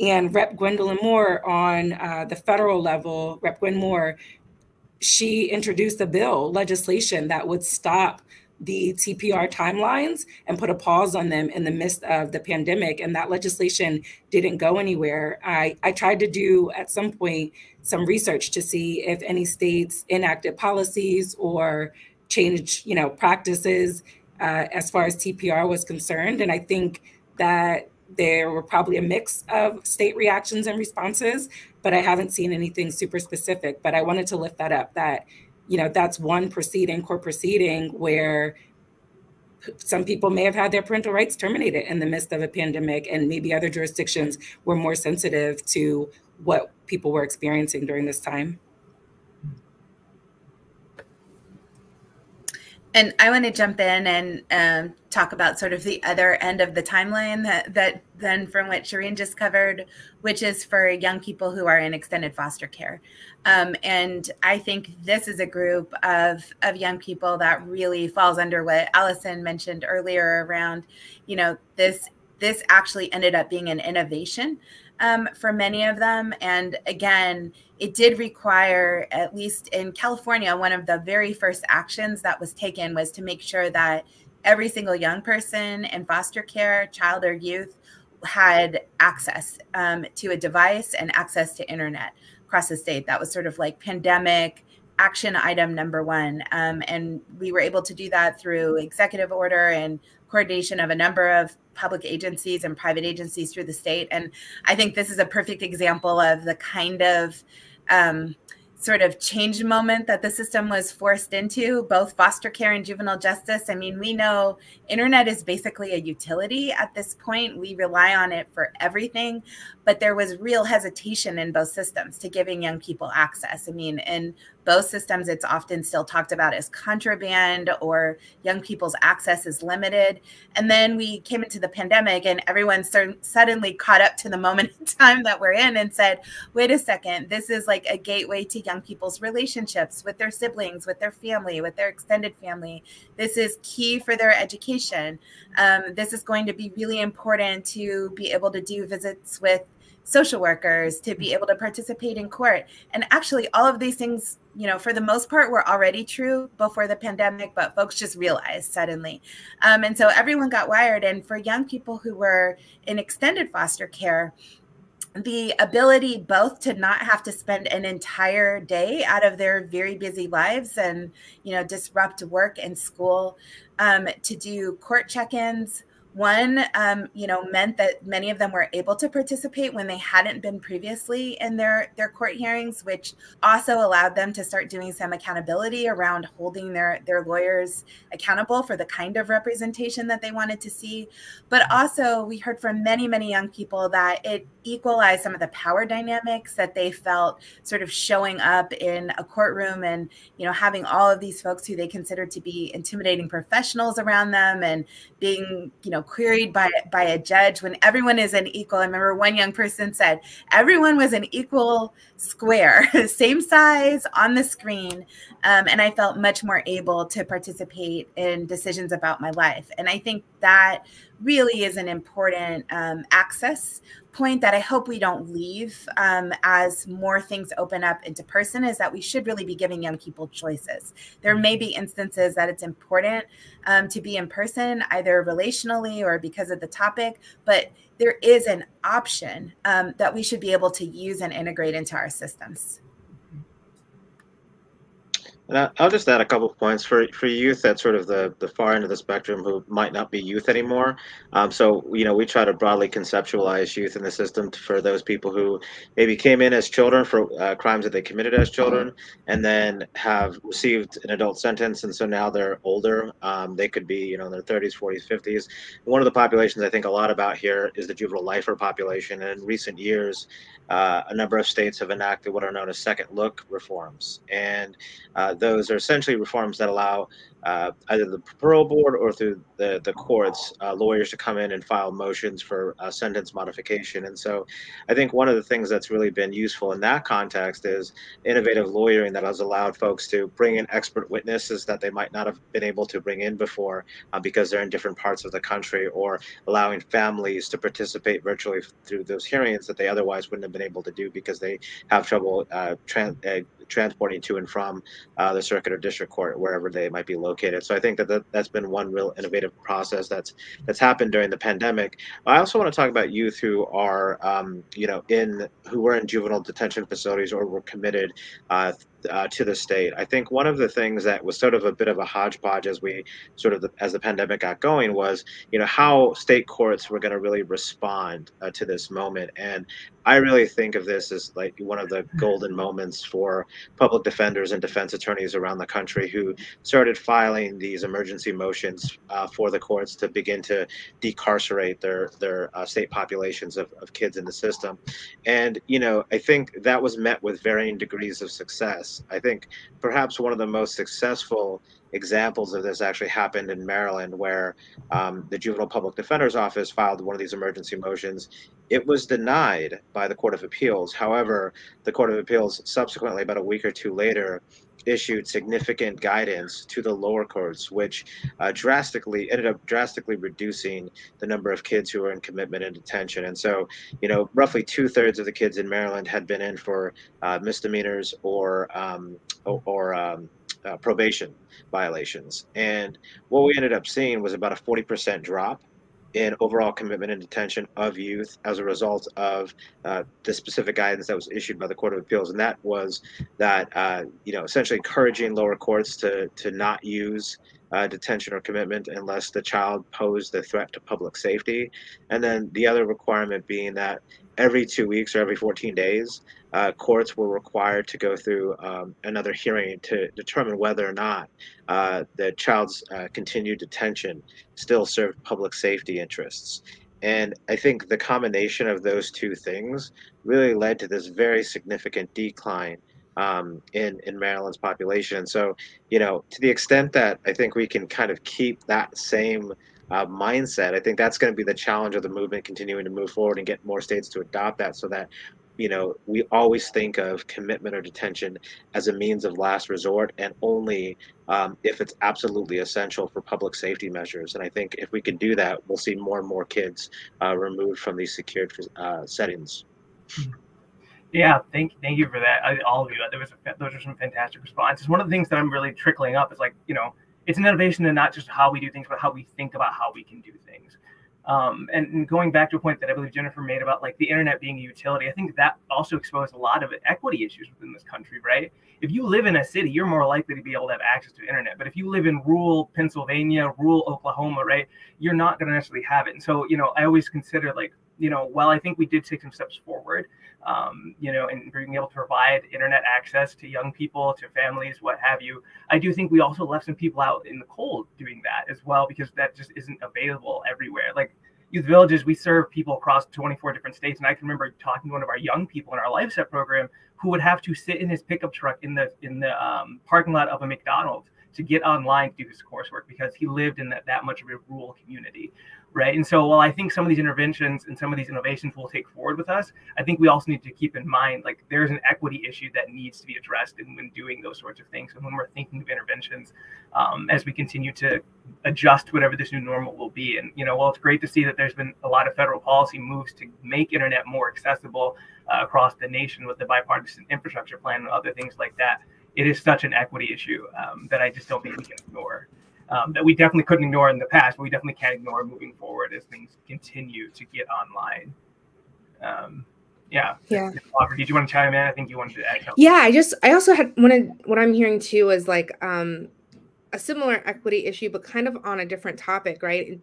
And rep. Gwendolyn moore on uh, the federal level rep. Gwen moore she introduced a bill legislation that would stop the TPR timelines and put a pause on them in the midst of the pandemic. And that legislation didn't go anywhere. I, I tried to do at some point some research to see if any states enacted policies or changed, you know, practices uh, as far as TPR was concerned. And I think that there were probably a mix of state reactions and responses, but I haven't seen anything super specific. But I wanted to lift that up that you know, that's one proceeding, court proceeding, where some people may have had their parental rights terminated in the midst of a pandemic, and maybe other jurisdictions were more sensitive to what people were experiencing during this time. And I want to jump in and um, talk about sort of the other end of the timeline that, that then from what Shereen just covered, which is for young people who are in extended foster care. Um, and I think this is a group of, of young people that really falls under what Allison mentioned earlier around, you know, this this actually ended up being an innovation um, for many of them. And again, it did require, at least in California, one of the very first actions that was taken was to make sure that every single young person in foster care, child or youth, had access um, to a device and access to internet across the state. That was sort of like pandemic action item number one. Um, and we were able to do that through executive order and coordination of a number of public agencies and private agencies through the state. And I think this is a perfect example of the kind of um, sort of change moment that the system was forced into, both foster care and juvenile justice. I mean, we know internet is basically a utility at this point. We rely on it for everything, but there was real hesitation in both systems to giving young people access. I mean, in both systems, it's often still talked about as contraband or young people's access is limited. And then we came into the pandemic and everyone suddenly caught up to the moment in time that we're in and said, wait a second, this is like a gateway to young people's relationships with their siblings, with their family, with their extended family. This is key for their education. Um, this is going to be really important to be able to do visits with social workers to be able to participate in court. And actually all of these things you know for the most part were already true before the pandemic but folks just realized suddenly. Um, and so everyone got wired. And for young people who were in extended foster care the ability both to not have to spend an entire day out of their very busy lives and you know disrupt work and school um, to do court check-ins one, um, you know, meant that many of them were able to participate when they hadn't been previously in their their court hearings, which also allowed them to start doing some accountability around holding their their lawyers accountable for the kind of representation that they wanted to see. But also, we heard from many many young people that it equalized some of the power dynamics that they felt sort of showing up in a courtroom, and you know, having all of these folks who they considered to be intimidating professionals around them, and being you know queried by by a judge when everyone is an equal. I remember one young person said everyone was an equal square, [laughs] same size on the screen, um, and I felt much more able to participate in decisions about my life. And I think that really is an important um, access point that I hope we don't leave um, as more things open up into person is that we should really be giving young people choices. There may be instances that it's important um, to be in person, either relationally or because of the topic, but there is an option um, that we should be able to use and integrate into our systems. And I'll just add a couple of points for for youth at sort of the the far end of the spectrum who might not be youth anymore. Um, so you know we try to broadly conceptualize youth in the system for those people who maybe came in as children for uh, crimes that they committed as children, and then have received an adult sentence, and so now they're older. Um, they could be you know in their 30s, 40s, 50s. One of the populations I think a lot about here is the juvenile lifer population, and in recent years, uh, a number of states have enacted what are known as second look reforms, and uh, those are essentially reforms that allow uh, either the parole board or through the, the courts, uh, lawyers to come in and file motions for a sentence modification. And so I think one of the things that's really been useful in that context is innovative lawyering that has allowed folks to bring in expert witnesses that they might not have been able to bring in before uh, because they're in different parts of the country or allowing families to participate virtually through those hearings that they otherwise wouldn't have been able to do because they have trouble uh, uh transporting to and from uh, the circuit or district court wherever they might be located. So I think that, that that's been one real innovative process that's that's happened during the pandemic. I also want to talk about youth who are um, you know in who were in juvenile detention facilities or were committed uh, uh, to the state. I think one of the things that was sort of a bit of a hodgepodge as we sort of the, as the pandemic got going was, you know, how state courts were going to really respond uh, to this moment. And I really think of this as like one of the golden moments for public defenders and defense attorneys around the country who started filing these emergency motions uh, for the courts to begin to decarcerate their their uh, state populations of, of kids in the system. And you know, I think that was met with varying degrees of success. I think perhaps one of the most successful examples of this actually happened in Maryland, where um, the Juvenile Public Defender's Office filed one of these emergency motions. It was denied by the Court of Appeals. However, the Court of Appeals subsequently, about a week or two later, issued significant guidance to the lower courts, which uh, drastically ended up drastically reducing the number of kids who were in commitment and detention. And so, you know, roughly two thirds of the kids in Maryland had been in for uh, misdemeanors or um, or, um, uh, probation violations. And what we ended up seeing was about a 40% drop in overall commitment and detention of youth as a result of uh, the specific guidance that was issued by the Court of Appeals, and that was that uh, you know essentially encouraging lower courts to to not use uh, detention or commitment unless the child posed a threat to public safety, and then the other requirement being that every two weeks or every 14 days, uh, courts were required to go through um, another hearing to determine whether or not uh, the child's uh, continued detention still served public safety interests. And I think the combination of those two things really led to this very significant decline um, in in Maryland's population. So, you know, to the extent that I think we can kind of keep that same uh, mindset, I think that's going to be the challenge of the movement continuing to move forward and get more states to adopt that, so that you know, we always think of commitment or detention as a means of last resort and only um, if it's absolutely essential for public safety measures. And I think if we can do that, we'll see more and more kids uh, removed from these secured uh, settings. Yeah, thank thank you for that, I, all of you. There was a, those are some fantastic responses. One of the things that I'm really trickling up is like, you know, it's an innovation in not just how we do things, but how we think about how we can do things. Um, and, and, going back to a point that I believe Jennifer made about like the internet being a utility, I think that also exposed a lot of equity issues within this country, right? If you live in a city, you're more likely to be able to have access to internet. But if you live in rural Pennsylvania, rural Oklahoma, right, you're not going to necessarily have it. And so, you know, I always consider like, you know, while I think we did take some steps forward, um, you know, and being able to provide internet access to young people, to families, what have you. I do think we also left some people out in the cold doing that as well, because that just isn't available everywhere. Like youth villages, we serve people across 24 different states. And I can remember talking to one of our young people in our LifeSet program who would have to sit in his pickup truck in the in the um, parking lot of a McDonald's to get online to do his coursework because he lived in that, that much of a rural community right? And so while i think some of these interventions and some of these innovations will take forward with us i think we also need to keep in mind like there's an equity issue that needs to be addressed in, when doing those sorts of things and when we're thinking of interventions um, as we continue to adjust whatever this new normal will be. And you know well it's great to see that there's been a lot of federal policy moves to make internet more accessible uh, across the nation with the bipartisan infrastructure plan and other things like that it is such an equity issue um, that I just don't think we can ignore. Um, that we definitely couldn't ignore in the past, but we definitely can't ignore moving forward as things continue to get online. Um, yeah. Yeah. Did you want to chime in? I think you wanted to add. Something. Yeah, I just I also had wanted what I'm hearing too is like um, a similar equity issue, but kind of on a different topic, right?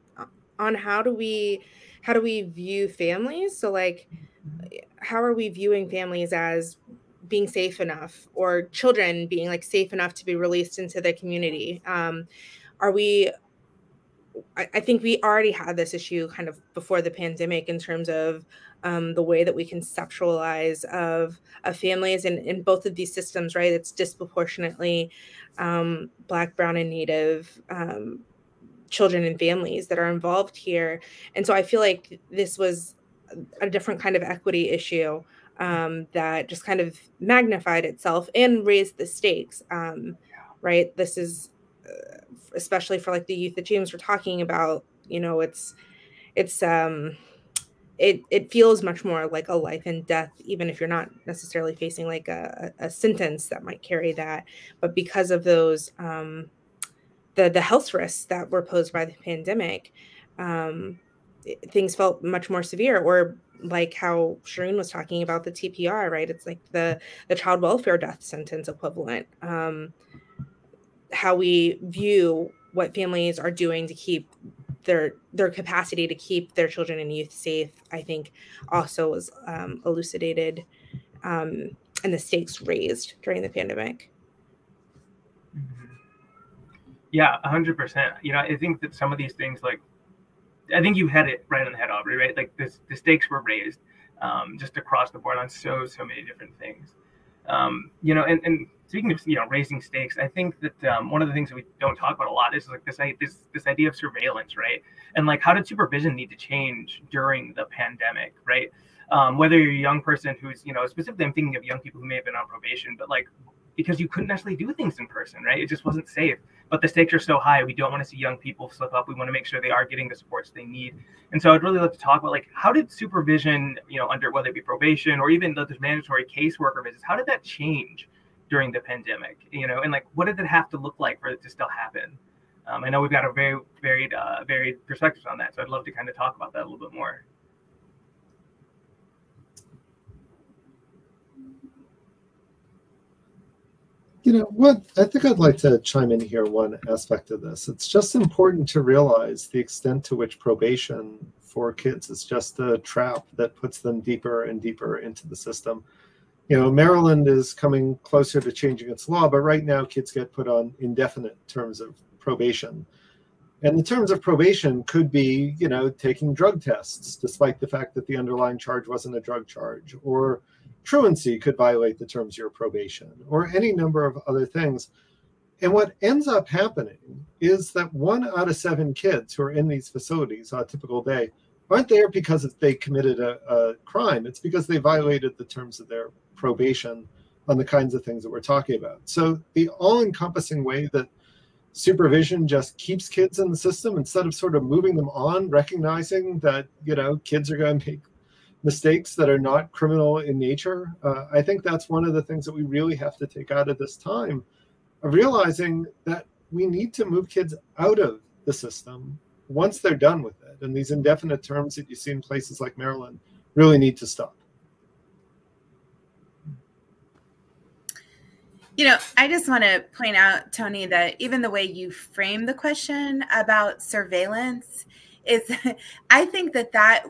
On how do we how do we view families? So like, how are we viewing families as being safe enough or children being like safe enough to be released into the community. Um, are we I, I, think we already had this issue kind of before the pandemic in terms of um, the way that we conceptualize of, of families and in both of these systems right? It's disproportionately um, black brown and native um, children and families that are involved here. And so i feel like this was a different kind of equity issue um, that just kind of magnified itself and raised the stakes. Um, right. This is uh, especially for like the youth that James were talking about. You know, it's it's um, it it feels much more like a life and death, even if you're not necessarily facing like a, a sentence that might carry that. But because of those um, the the health risks that were posed by the pandemic, um, things felt much more severe. Or like how Shereen was talking about the TPR, right? It's like the the child welfare death sentence equivalent. Um, how we view what families are doing to keep their their capacity to keep their children and youth safe, I think, also was um, elucidated um, and the stakes raised during the pandemic. Mm-hmm. Yeah, hundred percent. You know, I think that some of these things, like, I think you had it right on the head, Aubrey. Right, like this, the stakes were raised um, just across the board on so so many different things. Um, you know, and, and speaking of you know raising stakes, I think that um, one of the things that we don't talk about a lot is like this this this idea of surveillance, right? And like how did supervision need to change during the pandemic, right? Um, whether you're a young person who's you know specifically I'm thinking of young people who may have been on probation, but like because you couldn't actually do things in person, right? It just wasn't safe. But the stakes are so high, we don't want to see young people slip up. We want to make sure they are getting the supports they need. And so I'd really love to talk about like how did supervision, you know, under whether it be probation or even the mandatory caseworker visits, how did that change during the pandemic, you know, and like what did it have to look like for it to still happen? Um, I know we've got a very varied, uh, varied perspectives on that, so I'd love to kind of talk about that a little bit more. You know what? I think I'd like to chime in here one aspect of this. It's just important to realize the extent to which probation for kids is just a trap that puts them deeper and deeper into the system you know, Maryland is coming closer to changing its law, but right now kids get put on indefinite terms of probation. And the terms of probation could be, you know, taking drug tests, despite the fact that the underlying charge wasn't a drug charge, or truancy could violate the terms of your probation, or any number of other things. And what ends up happening is that one out of seven kids who are in these facilities on a typical day aren't there because they committed a, a crime. It's because they violated the terms of their probation on the kinds of things that we're talking about. So the all-encompassing way that supervision just keeps kids in the system instead of sort of moving them on, recognizing that you know kids are going to make mistakes that are not criminal in nature. Uh, I think that's one of the things that we really have to take out of this time, of realizing that we need to move kids out of the system once they're done with it. And these indefinite terms that you see in places like Maryland really need to stop. You know, I just want to point out, Tony, that even the way you frame the question about surveillance is, [laughs] I think that that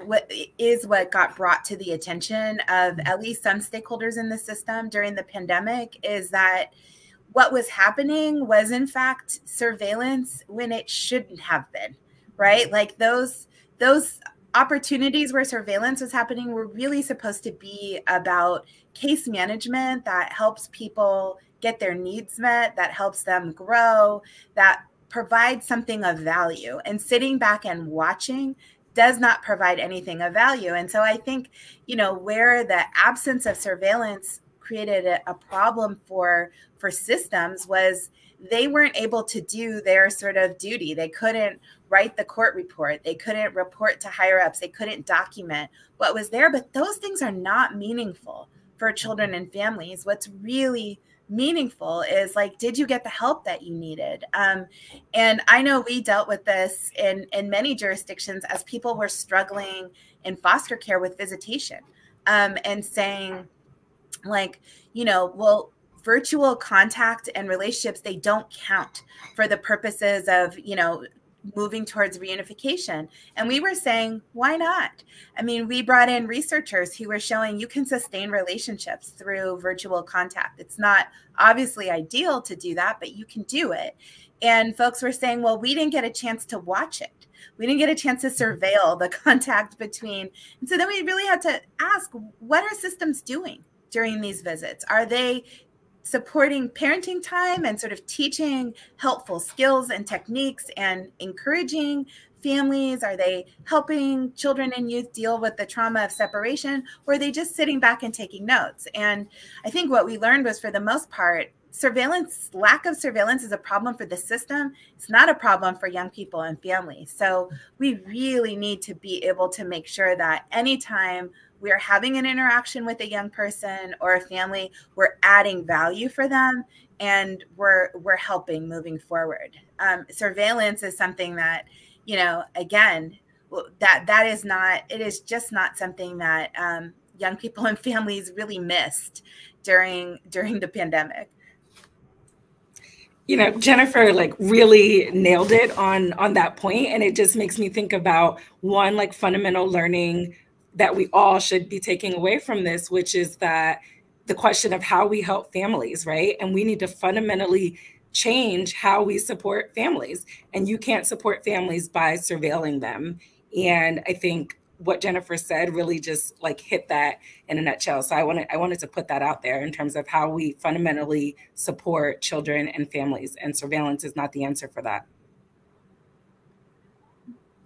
is what got brought to the attention of mm-hmm. at least some stakeholders in the system during the pandemic is that what was happening was in fact surveillance when it shouldn't have been, right? Mm-hmm. Like those those opportunities where surveillance was happening were really supposed to be about case management that helps people get their needs met, that helps them grow, that provides something of value. And sitting back and watching does not provide anything of value. And so I think, you know, where the absence of surveillance created a, a problem for for systems was they weren't able to do their sort of duty. They couldn't write the court report. They couldn't report to higher ups. They couldn't document what was there. But those things are not meaningful for children and families. What's really meaningful is like did you get the help that you needed? Um, and i know we dealt with this in in many jurisdictions as people were struggling in foster care with visitation um, and saying like you know well virtual contact and relationships they don't count for the purposes of you know moving towards reunification. And we were saying, why not? I mean, we brought in researchers who were showing you can sustain relationships through virtual contact. It's not obviously ideal to do that, but you can do it. And folks were saying, well, we didn't get a chance to watch it. We didn't get a chance to mm-hmm. surveil the [laughs] contact between. And so then we really had to ask, what are systems doing? during these visits? Are they supporting parenting time and sort of teaching helpful skills and techniques and encouraging families? Are they helping children and youth deal with the trauma of separation? Or are they just sitting back and taking notes? And I think what we learned was for the most part, surveillance lack of surveillance is a problem for the system it's not a problem for young people and families so we really need to be able to make sure that anytime we're having an interaction with a young person or a family we're adding value for them and we're we're helping moving forward. Um, surveillance is something that you know again that that is not it is just not something that um, young people [laughs] and families really missed during during the pandemic. You know jennifer like really nailed it on on that point and it just makes me think about one like fundamental learning that we all should be taking away from this which is that the question of how we help families right and we need to fundamentally change how we support families and you can't support families by surveilling them and i think what Jennifer said really just like hit that in a nutshell. So I wanted I wanted to put that out there in terms of how we fundamentally support children and families, and surveillance is not the answer for that.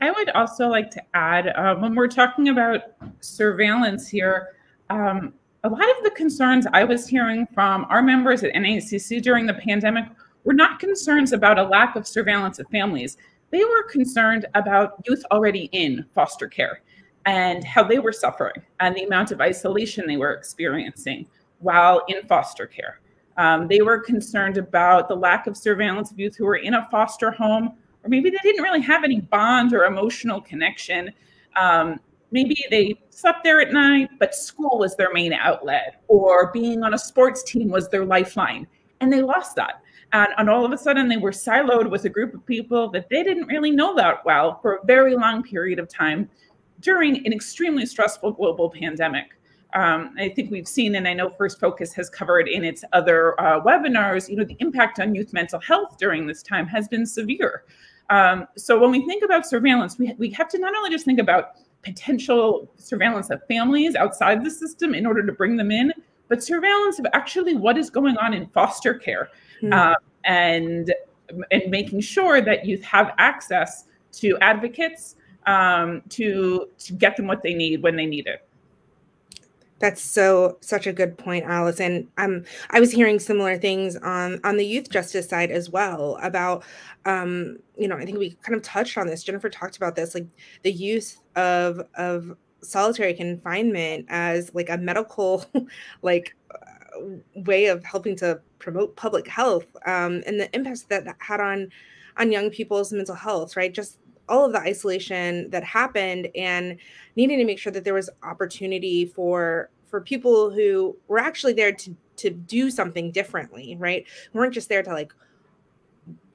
I would also like to add uh, when we're talking about surveillance here, um, a lot of the concerns I was hearing from our members at NACC during the pandemic were not concerns about a lack of surveillance of families. They were concerned about youth already in foster care and how they were suffering and the amount of isolation they were experiencing while in foster care. Um, they were concerned about the lack of surveillance of youth who were in a foster home, or maybe they didn't really have any bond or emotional connection. Um, maybe they slept there at night, but school was their main outlet, or being on a sports team was their lifeline, and they lost that. And, and all of a sudden, they were siloed with a group of people that they didn't really know that well for a very long period of time during an extremely stressful global pandemic. Um, I think we've seen, and I know First Focus has covered in its other uh, webinars, you know, the impact on youth mental health during this time has been severe. Um, so when we think about surveillance, we, we have to not only just think about potential surveillance of families outside the system in order to bring them in, but surveillance of actually what is going on in foster care mm-hmm. and, and making sure that youth have access to advocates um, to to get them what they need when they need it. That's so such a good point, Allison. Um, I was hearing similar things on on the youth justice side as well about, um, you know, I think we kind of touched on this. Jennifer talked about this, like the use of of solitary confinement as like a medical, [laughs] like uh, way of helping to promote public health um, and the impacts that, that had on on young people's mental health. Right, just all of the isolation that happened and needing to make sure that there was opportunity for for people who were actually there to to do something differently right? We weren't just there to like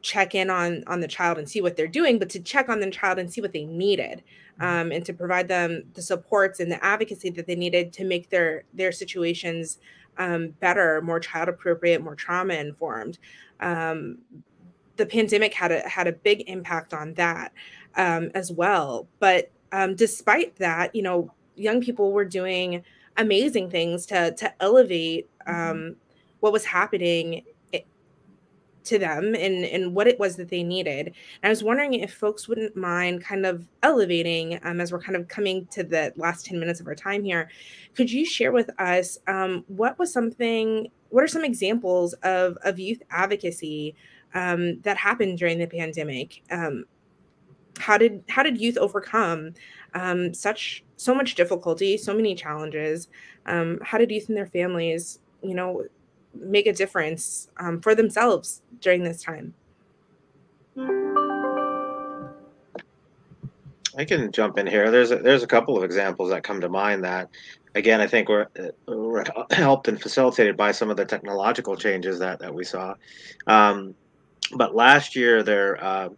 check in on on the child and see what they're doing but to check on the child and see what they needed mm-hmm. um, and to provide them the supports and the advocacy that they needed to make their their situations um, better more child appropriate more trauma informed. Um, the pandemic had a had a big impact on that um, as well. But um, despite that, you know, young people were doing amazing things to to elevate mm-hmm. um, what was happening to them and and what it was that they needed. And I was wondering if folks wouldn't mind kind of elevating um, as we're kind of coming to the last 10 minutes of our time here. Could you share with us um, what was something, what are some examples of, of youth advocacy um, that happened during the pandemic? Um, how did how did youth overcome um, such so much difficulty, so many challenges? Um, how did youth and their families, you know, make a difference um, for themselves during this time? I can jump in here. There's a, there's a couple of examples that come to mind that, again, I think were, were helped and facilitated by some of the technological changes that that we saw. Um, but last year, there uh,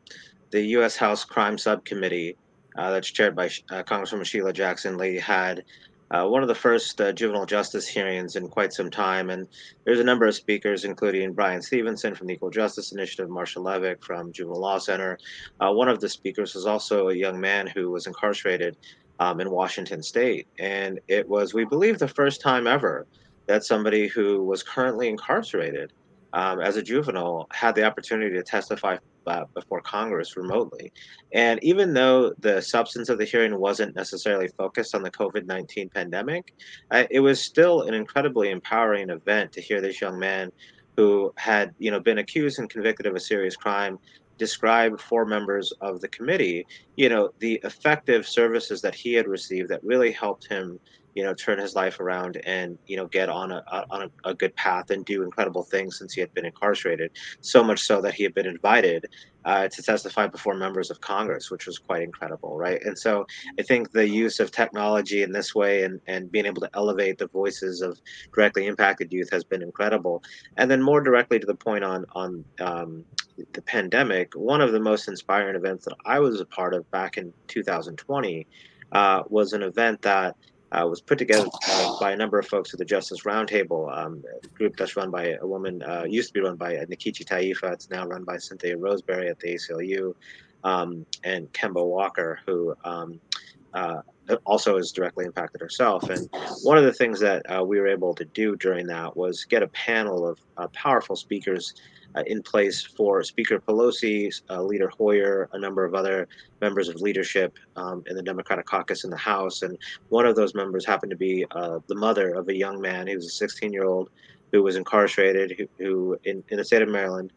the U.S. House Crime Subcommittee, uh, that's chaired by uh, Congresswoman Sheila Jackson Lee, had uh, one of the first uh, juvenile justice hearings in quite some time. And there's a number of speakers, including Bryan Stevenson from the Equal Justice Initiative, Marsha Levick from Juvenile Law Center. Uh, one of the speakers was also a young man who was incarcerated um, in Washington State. And it was, we believe, the first time ever that somebody who was currently incarcerated um, as a juvenile had the opportunity to testify uh, before Congress remotely. And even though the substance of the hearing wasn't necessarily focused on the COVID 19 pandemic, uh, it was still an incredibly empowering event to hear this young man who had you know been accused and convicted of a serious crime describe for members of the committee you know the effective services that he had received that really helped him you know turn his life around and you know get on a on a, a, good path and do incredible things since he had been incarcerated. So much so that he had been invited uh, to testify before members of congress which was quite incredible right? And so i think the use of technology in this way and and being able to elevate the voices of directly impacted youth has been incredible. And then more directly to the point on on um, the pandemic one of the most inspiring events that i was a part of back in 2020 uh, was an event that uh, was put together uh, by a number of folks at the Justice Roundtable, um, group that's run by a woman, uh, used to be run by Nkechi Taifa. It's now run by Cynthia Roseberry at the ACLU, um, and Kemba Walker, who um, uh, also is directly impacted herself. And one of the things that uh, we were able to do during that was get a panel of uh, powerful speakers uh, in place for Speaker Pelosi, uh, Leader Hoyer, a number of other members of leadership um, in the Democratic caucus in the House. And one of those members happened to be uh, the mother of a young man. He was a 16 year old who was incarcerated, who, who in, in the state of Maryland,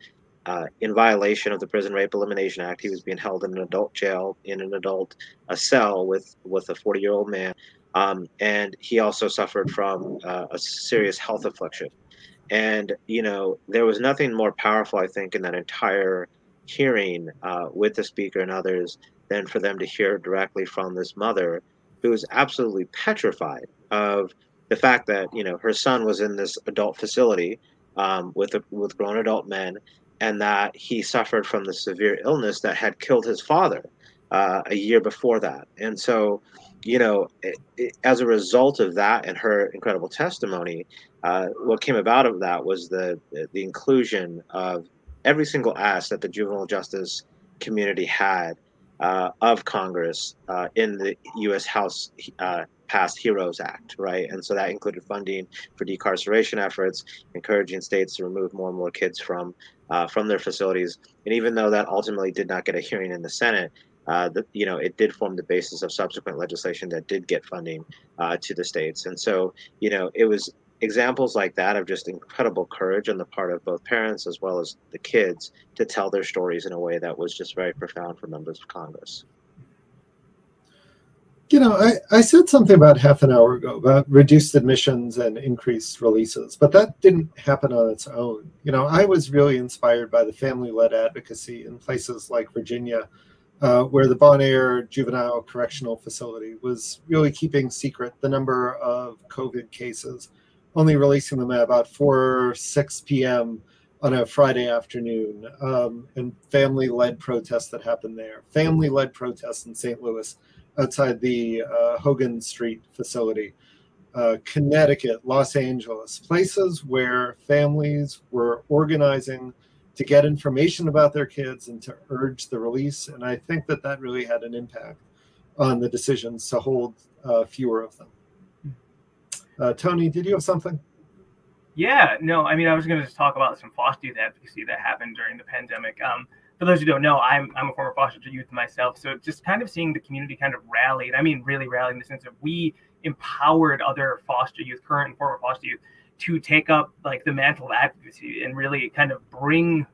uh, in violation of the Prison Rape Elimination Act, he was being held in an adult jail in an adult a cell with with a 40 year old man, um, and he also suffered from uh, a serious health affliction. And, you know, there was nothing more powerful, I think, in that entire hearing uh, with the speaker and others than for them to hear directly from this mother who was absolutely petrified of the fact that, you know, her son was in this adult facility um, with, a, with grown adult men and that he suffered from the severe illness that had killed his father uh, a year before that. And so, you know, it, it, as a result of that and her incredible testimony, uh, what came about of that was the the inclusion of every single ask that the juvenile justice community had uh, of Congress uh, in the U.S. House uh, passed HEROES Act, right? And so that included funding for decarceration efforts, encouraging states to remove more and more kids from uh, from their facilities. And even though that ultimately did not get a hearing in the Senate, uh, the, you know, it did form the basis of subsequent legislation that did get funding uh, to the states. And so, you know, it was examples like that of just incredible courage on the part of both parents as well as the kids to tell their stories in a way that was just very profound for members of Congress. You know, I, I said something about half an hour ago about reduced admissions and increased releases, but that didn't happen on its own. You know, I was really inspired by the family led advocacy in places like Virginia uh, where the Bon Air Juvenile Correctional Facility was really keeping secret the number of COVID cases, only releasing them at about 4 6 p.m. on a Friday afternoon, um, and family led protests that happened there. Family led protests in St. Louis outside the uh, Hogan Street facility. Uh, Connecticut, Los Angeles, places where families were organizing to get information about their kids and to urge the release. And I think that that really had an impact on the decisions to hold uh, fewer of them. Uh, Tony, did you have something? Yeah, no, I mean, I was going to just talk about some foster youth advocacy that happened during the pandemic. Um, for those who don't know, I'm, I'm a former foster youth myself. So just kind of seeing the community kind of rally, and I mean, really rally in the sense of we empowered other foster youth, current and former foster youth, to take up like the mantle of advocacy and really kind of bring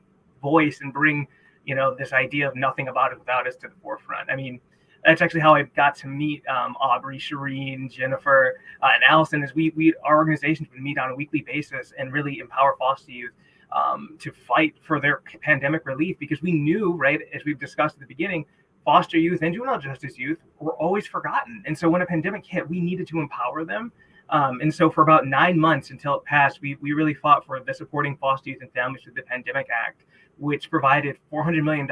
voice and bring you know this idea of nothing about it without us to the forefront. I mean that's actually how i got to meet um, aubrey shereen jennifer uh, and allison is we, we our organizations would meet on a weekly basis and really empower foster youth um, to fight for their pandemic relief because we knew right as we've discussed at the beginning foster youth and juvenile justice youth were always forgotten. And so when a pandemic hit we needed to empower them um, and so for about nine months until it passed, we, we really fought for the Supporting Foster Youth and Families Through the Pandemic Act, which provided $400 million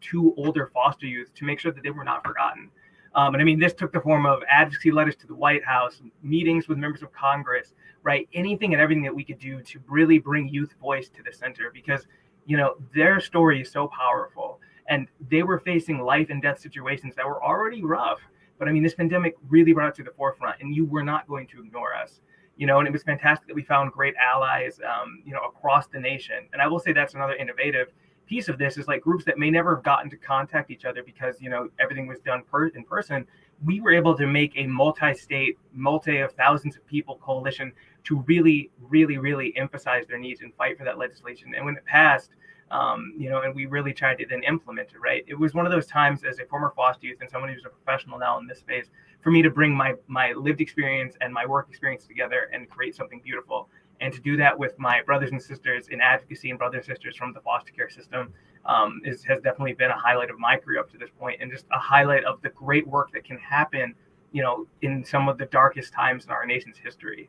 to older foster youth to make sure that they were not forgotten. Um, and I mean, this took the form of advocacy letters to the White House, meetings with members of Congress, right? Anything and everything that we could do to really bring youth voice to the center because, you know, their story is so powerful. And they were facing life and death situations that were already rough. But I mean, this pandemic really brought it to the forefront, and you were not going to ignore us. You know, and it was fantastic that we found great allies, um, you know, across the nation. And I will say that's another innovative piece of this is like groups that may never have gotten to contact each other because you know everything was done per- in person we were able to make a multi-state multi of thousands of people coalition to really, really, really emphasize their needs and fight for that legislation. And when it passed, um, you know, and we really tried to then implement it, right? It was one of those times as a former foster youth and someone who's a professional now in this space for me to bring my my lived experience and my work experience together and create something beautiful. And to do that with my brothers and sisters in advocacy and brothers and sisters from the foster care system um, is, has definitely been a highlight of my career up to this point, and just a highlight of the great work that can happen, you know, in some of the darkest times in our nation's history.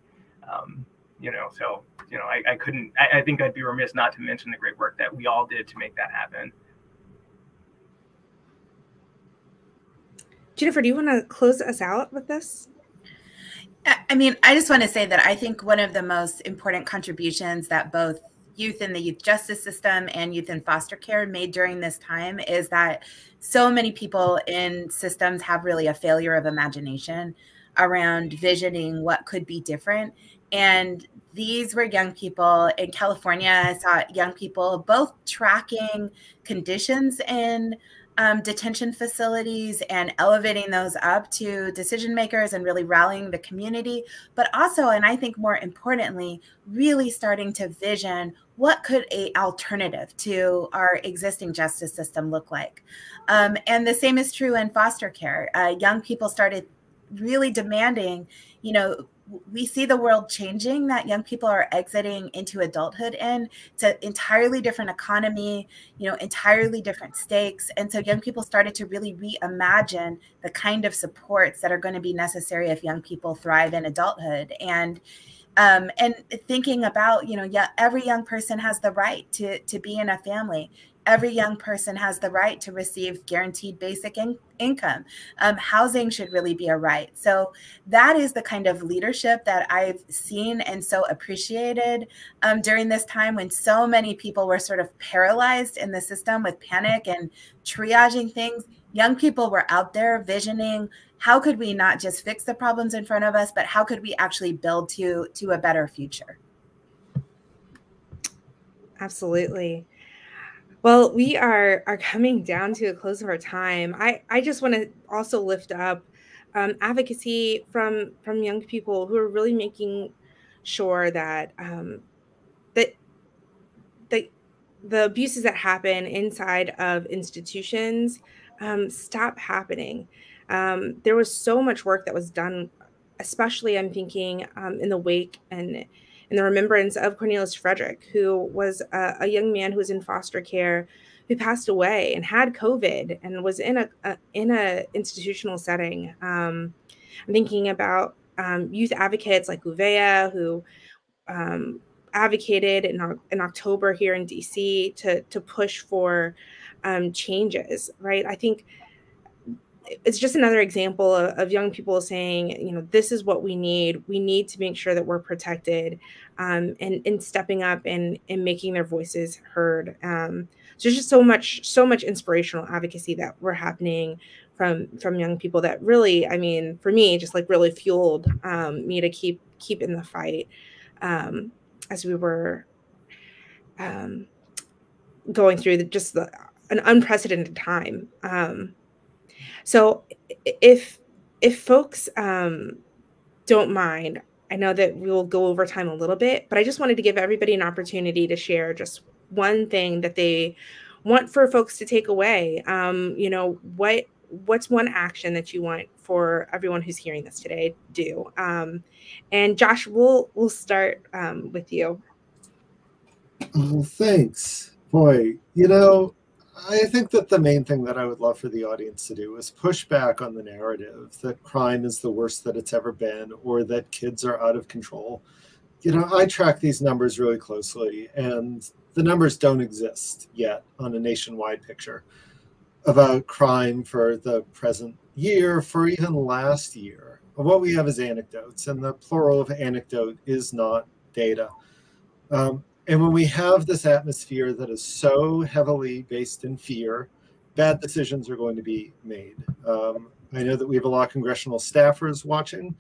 Um, you know, so you know, I, I couldn't. I, I think I'd be remiss not to mention the great work that we all did to make that happen. Jennifer, do you want to close us out with this? I mean, I just want to say that I think one of the most important contributions that both youth in the youth justice system and youth in foster care made during this time is that so many people in systems have really a failure of imagination around visioning what could be different. And these were young people in California. I saw young people both tracking conditions in um, detention facilities and elevating those up to decision makers and really rallying the community, but also, and I think more importantly, really starting to vision what could a alternative to our existing justice system look like. Um, and the same is true in foster care. Uh, young people started really demanding, you know, we see the world changing that young people are exiting into adulthood in. It's an entirely different economy you know entirely different stakes. And so young people started to really reimagine the kind of supports that are going to be necessary if young people thrive in adulthood. And um, and thinking about you know yeah every young person has the right to to be in a family every young person has the right to receive guaranteed basic in- income. Um, housing should really be a right. So that is the kind of leadership that I've seen and so appreciated um, during this time when so many people were sort of paralyzed in the system with panic and triaging things. Young people were out there visioning how could we not just fix the problems in front of us, but how could we actually build to to a better future? Absolutely. Well, we are are coming down to a close of our time. I I just want to also lift up um, advocacy from from young people who are really making sure that um, that the the abuses that happen inside of institutions um, stop happening. Um, there was so much work that was done, especially I'm thinking um, in the wake and in the remembrance of Cornelius Frederick, who was a, a, young man who was in foster care, who passed away and had COVID and was in a, a in a institutional setting. Um, I'm thinking about um, youth advocates like Uvea, who um, advocated in, in October here in DC to to push for um, changes. Right, I think it's just another example of, of, young people saying, you know, this is what we need. We need to make sure that we're protected, um, and and stepping up and and making their voices heard. Um, so there's just so much so much inspirational advocacy that we're happening from from young people that really, I mean, for me, just like really fueled um, me to keep keep in the fight um, as we were um, going through the, just the, an unprecedented time. Um, so if if folks um, don't mind, I know that we will go over time a little bit, but I just wanted to give everybody an opportunity to share just one thing that they want for folks to take away. Um, you know, what what's one action that you want for everyone who's hearing this today do? Um, and Josh, we'll we'll start um, with you. Oh, thanks, boy. You know, I think that the main thing that I would love for the audience to do is push back on the narrative that crime is the worst that it's ever been or that kids are out of control. You know, I track these numbers really closely, and the numbers don't exist yet on a nationwide picture about crime for the present year, for even last year. What we have is anecdotes, and the plural of anecdote is not data. Um, and when we have this atmosphere that is so heavily based in fear, bad decisions are going to be made. Um, I know that we have a lot of congressional staffers watching.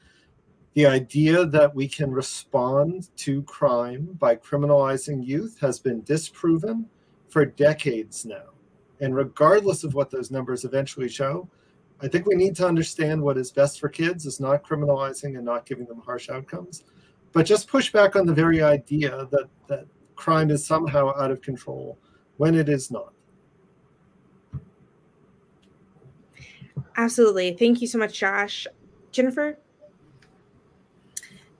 The idea that we can respond to crime by criminalizing youth has been disproven for decades now. And regardless of what those numbers eventually show, I think we need to understand what is best for kids is not criminalizing and not giving them harsh outcomes, but just push back on the very idea that, that crime is somehow out of control when it is not. Absolutely. Thank you so much, Josh. Jennifer?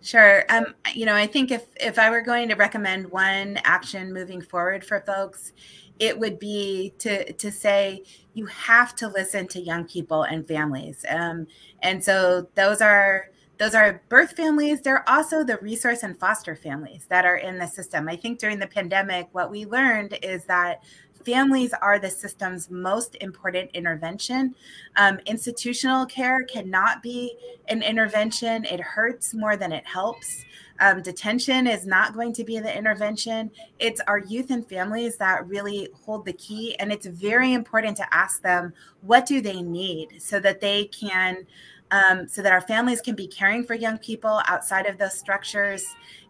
Sure. Um, you know, I think if if I were going to recommend one action moving forward for folks, it would be to to say you have to listen to young people and families. Um, and so those are those are birth families. They're also the resource and foster families that are in the system. I think during the pandemic, what we learned is that families are the system's most important intervention. Um, institutional care cannot be an intervention, it hurts more than it helps. Um, detention is not going to be the intervention. It's our youth and families that really hold the key. And it's very important to ask them what do they need so that they can, um, so that our families can be caring for young people outside of those structures.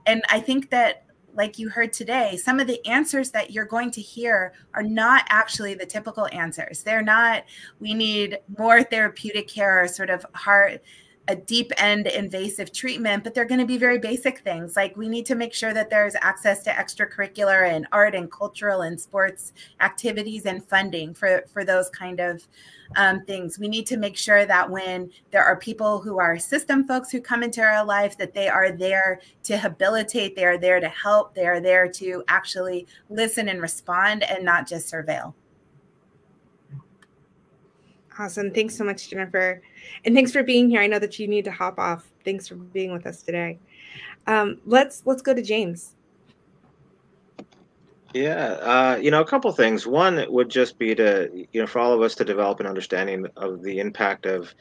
And I think that like you heard today, some of the answers that you're going to hear are not actually the typical answers. They're not, we need more therapeutic care or sort of heart a deep end invasive treatment, but they're going to be very basic things. Like we need to make sure that there's access to extracurricular and art and cultural and sports activities and funding for, for those kind of um, things. We need to make sure that when there are people who are system folks who come into our life, that they are there to habilitate, they are there to help, they are there to actually listen and respond and not just surveil. Awesome. Thanks so much, Jennifer. And thanks for being here. I know that you need to hop off. Thanks for being with us today. Um, let's let's go to James. Yeah, uh, you know, a couple things. One would just be to, you know, for all of us to develop an understanding of the impact of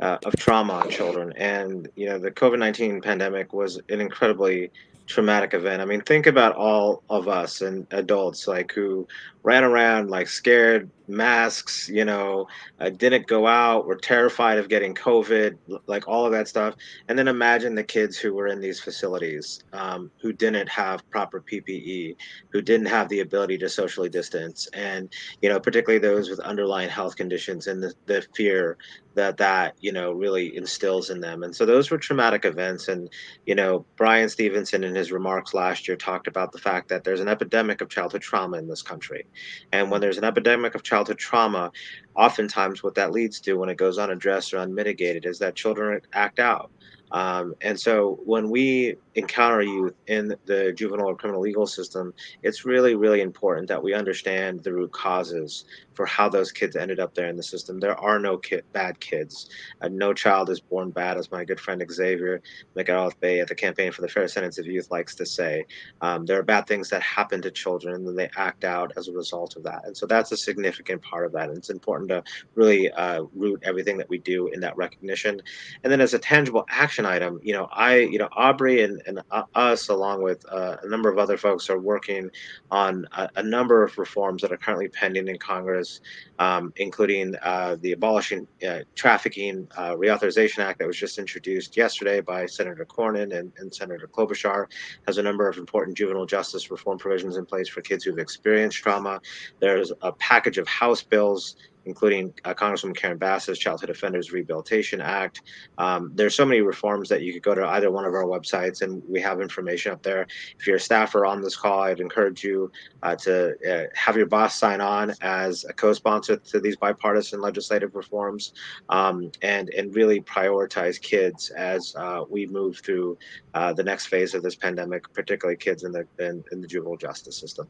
uh, of trauma on children. And you know, the COVID nineteen pandemic was an incredibly traumatic event. I mean, think about all of us and adults like who ran around like scared, masks, you know, uh, didn't go out, were terrified of getting COVID, like all of that stuff. And then imagine the kids who were in these facilities um, who didn't have proper PPE, who didn't have the ability to socially distance, and you know, particularly those with underlying health conditions and the, the fear that that you know really instills in them. And so those were traumatic events. And you know, Bryan Stevenson in his remarks last year talked about the fact that there's an epidemic of childhood trauma in this country and when there's an epidemic of childhood trauma, oftentimes what that leads to when it goes unaddressed or unmitigated is that children act out. Um, and so when we encounter youth in the juvenile or criminal legal system, it's really, really important that we understand the root causes for how those kids ended up there in the system. There are no bad kids. Uh, no child is born bad, as my good friend Xavier McElrath-Bey at the Campaign for the Fair Sentence of Youth likes to say. Um, there are bad things that happen to children, and then they act out as a result of that. And so that's a significant part of that. And it's important to really uh, root everything that we do in that recognition. And then as a tangible action item, you know, I, you know, Aubrey and, and us, along with uh, a number of other folks, are working on a, a number of reforms that are currently pending in Congress um, including uh, the Abolishing uh, Trafficking uh, Reauthorization Act that was just introduced yesterday by Senator Cornyn and, and, Senator Klobuchar, has a number of important juvenile justice reform provisions in place for kids who've experienced trauma. There's a package of House bills including uh, Congresswoman Karen Bass's Childhood Offenders Rehabilitation Act. Um, there's so many reforms that you could go to either one of our websites, and we have information up there. If you're a staffer on this call, I'd encourage you uh, to uh, have your boss sign on as a co-sponsor to these bipartisan legislative reforms, um, and and really prioritize kids as uh, we move through uh, the next phase of this pandemic, particularly kids in the in, in the juvenile justice system.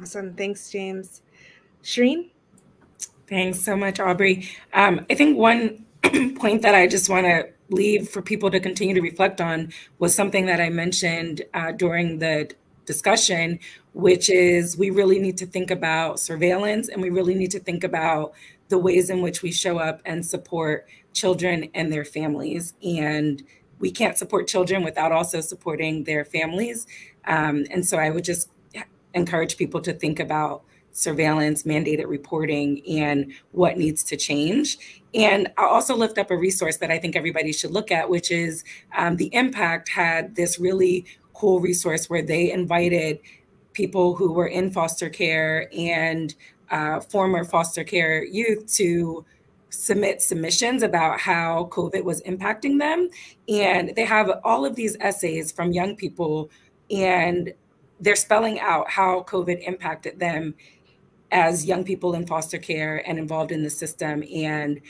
Awesome, thanks, James. Shereen. Thanks so much, Aubrey. Um, I think one [clears throat] point that I just want to leave for people to continue to reflect on was something that I mentioned uh, during the discussion, which is we really need to think about surveillance and we really need to think about the ways in which we show up and support children and their families. And we can't support children without also supporting their families. Um, and so I would just encourage people to think about surveillance, mandated reporting, and what needs to change. And I'll also lift up a resource that I think everybody should look at, which is um, the Imprint had this really cool resource where they invited people who were in foster care and uh, former foster care youth to submit submissions about how COVID was impacting them. And they have all of these essays from young people, and they're spelling out how COVID impacted them as young people in foster care and involved in the system. And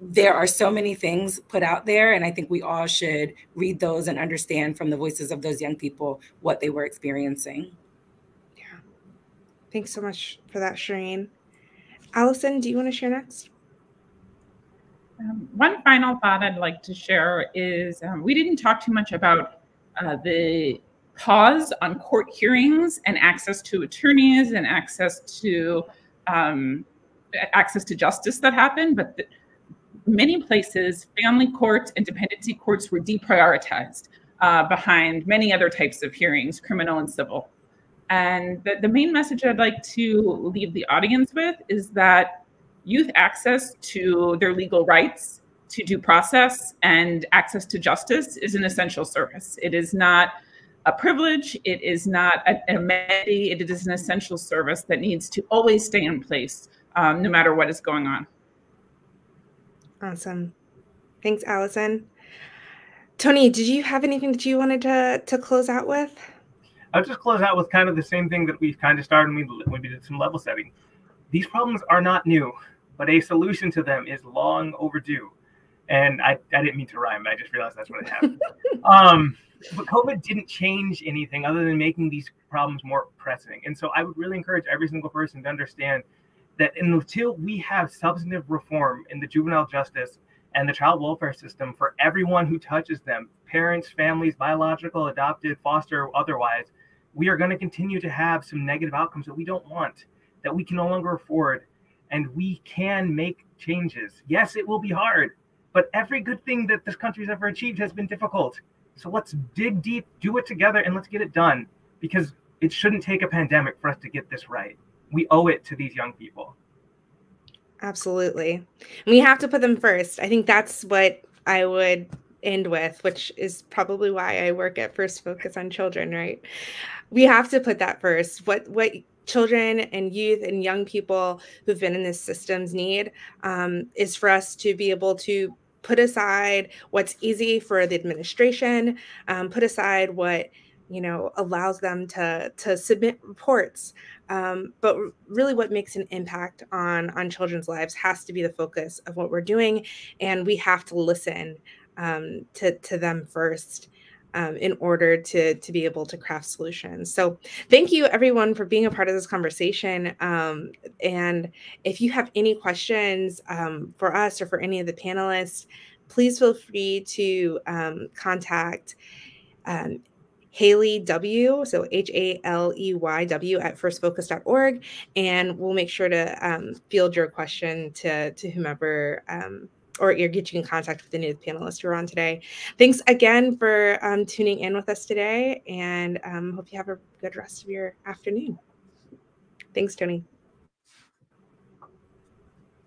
there are so many things put out there, and I think we all should read those and understand from the voices of those young people what they were experiencing. Yeah. Thanks so much for that, Shereen. Allison, do you want to share next? Um, one final thought I'd like to share is um, we didn't talk too much about uh, the pause on court hearings and access to attorneys and access to um, access to justice that happened, but the, many places, family courts and dependency courts were deprioritized uh, behind many other types of hearings, criminal and civil. And the, the main message I'd like to leave the audience with is that youth access to their legal rights, to due process, and access to justice is an essential service. It is not a privilege, it is not an amenity, it is an essential service that needs to always stay in place um, no matter what is going on. Awesome. Thanks, Allison. Tony, did you have anything that you wanted to, to close out with? I'll just close out with kind of the same thing that we've kind of started when we, when we did some level setting. These problems are not new, but a solution to them is long overdue. And I, I didn't mean to rhyme, but I just realized that's what it happened. [laughs] um, but COVID didn't change anything other than making these problems more pressing. And so I would really encourage every single person to understand that until we have substantive reform in the juvenile justice and the child welfare system for everyone who touches them parents, families, biological, adopted, foster, otherwise we are going to continue to have some negative outcomes that we don't want, that we can no longer afford. And we can make changes. Yes, it will be hard, but every good thing that this country's ever achieved has been difficult. So let's dig deep, do it together, and let's get it done because it shouldn't take a pandemic for us to get this right we owe it to these young people. Absolutely. We have to put them first. I think that's what I would end with, which is probably why I work at First Focus on Children, right? We have to put that first. What what children and youth and young people who've been in this systems need um, is for us to be able to put aside what's easy for the administration, um, put aside what you know allows them to to submit reports. Um, but really what makes an impact on on children's lives has to be the focus of what we're doing and we have to listen um, to to them first um, in order to to be able to craft solutions so thank you everyone for being a part of this conversation um, and if you have any questions um, for us or for any of the panelists please feel free to um, contact um, Haley W, so H A L E Y W at firstfocus.org. And we'll make sure to um, field your question to, to whomever um, or get you in contact with any of the panelists who are on today. Thanks again for um, tuning in with us today and um, hope you have a good rest of your afternoon. Thanks, Tony.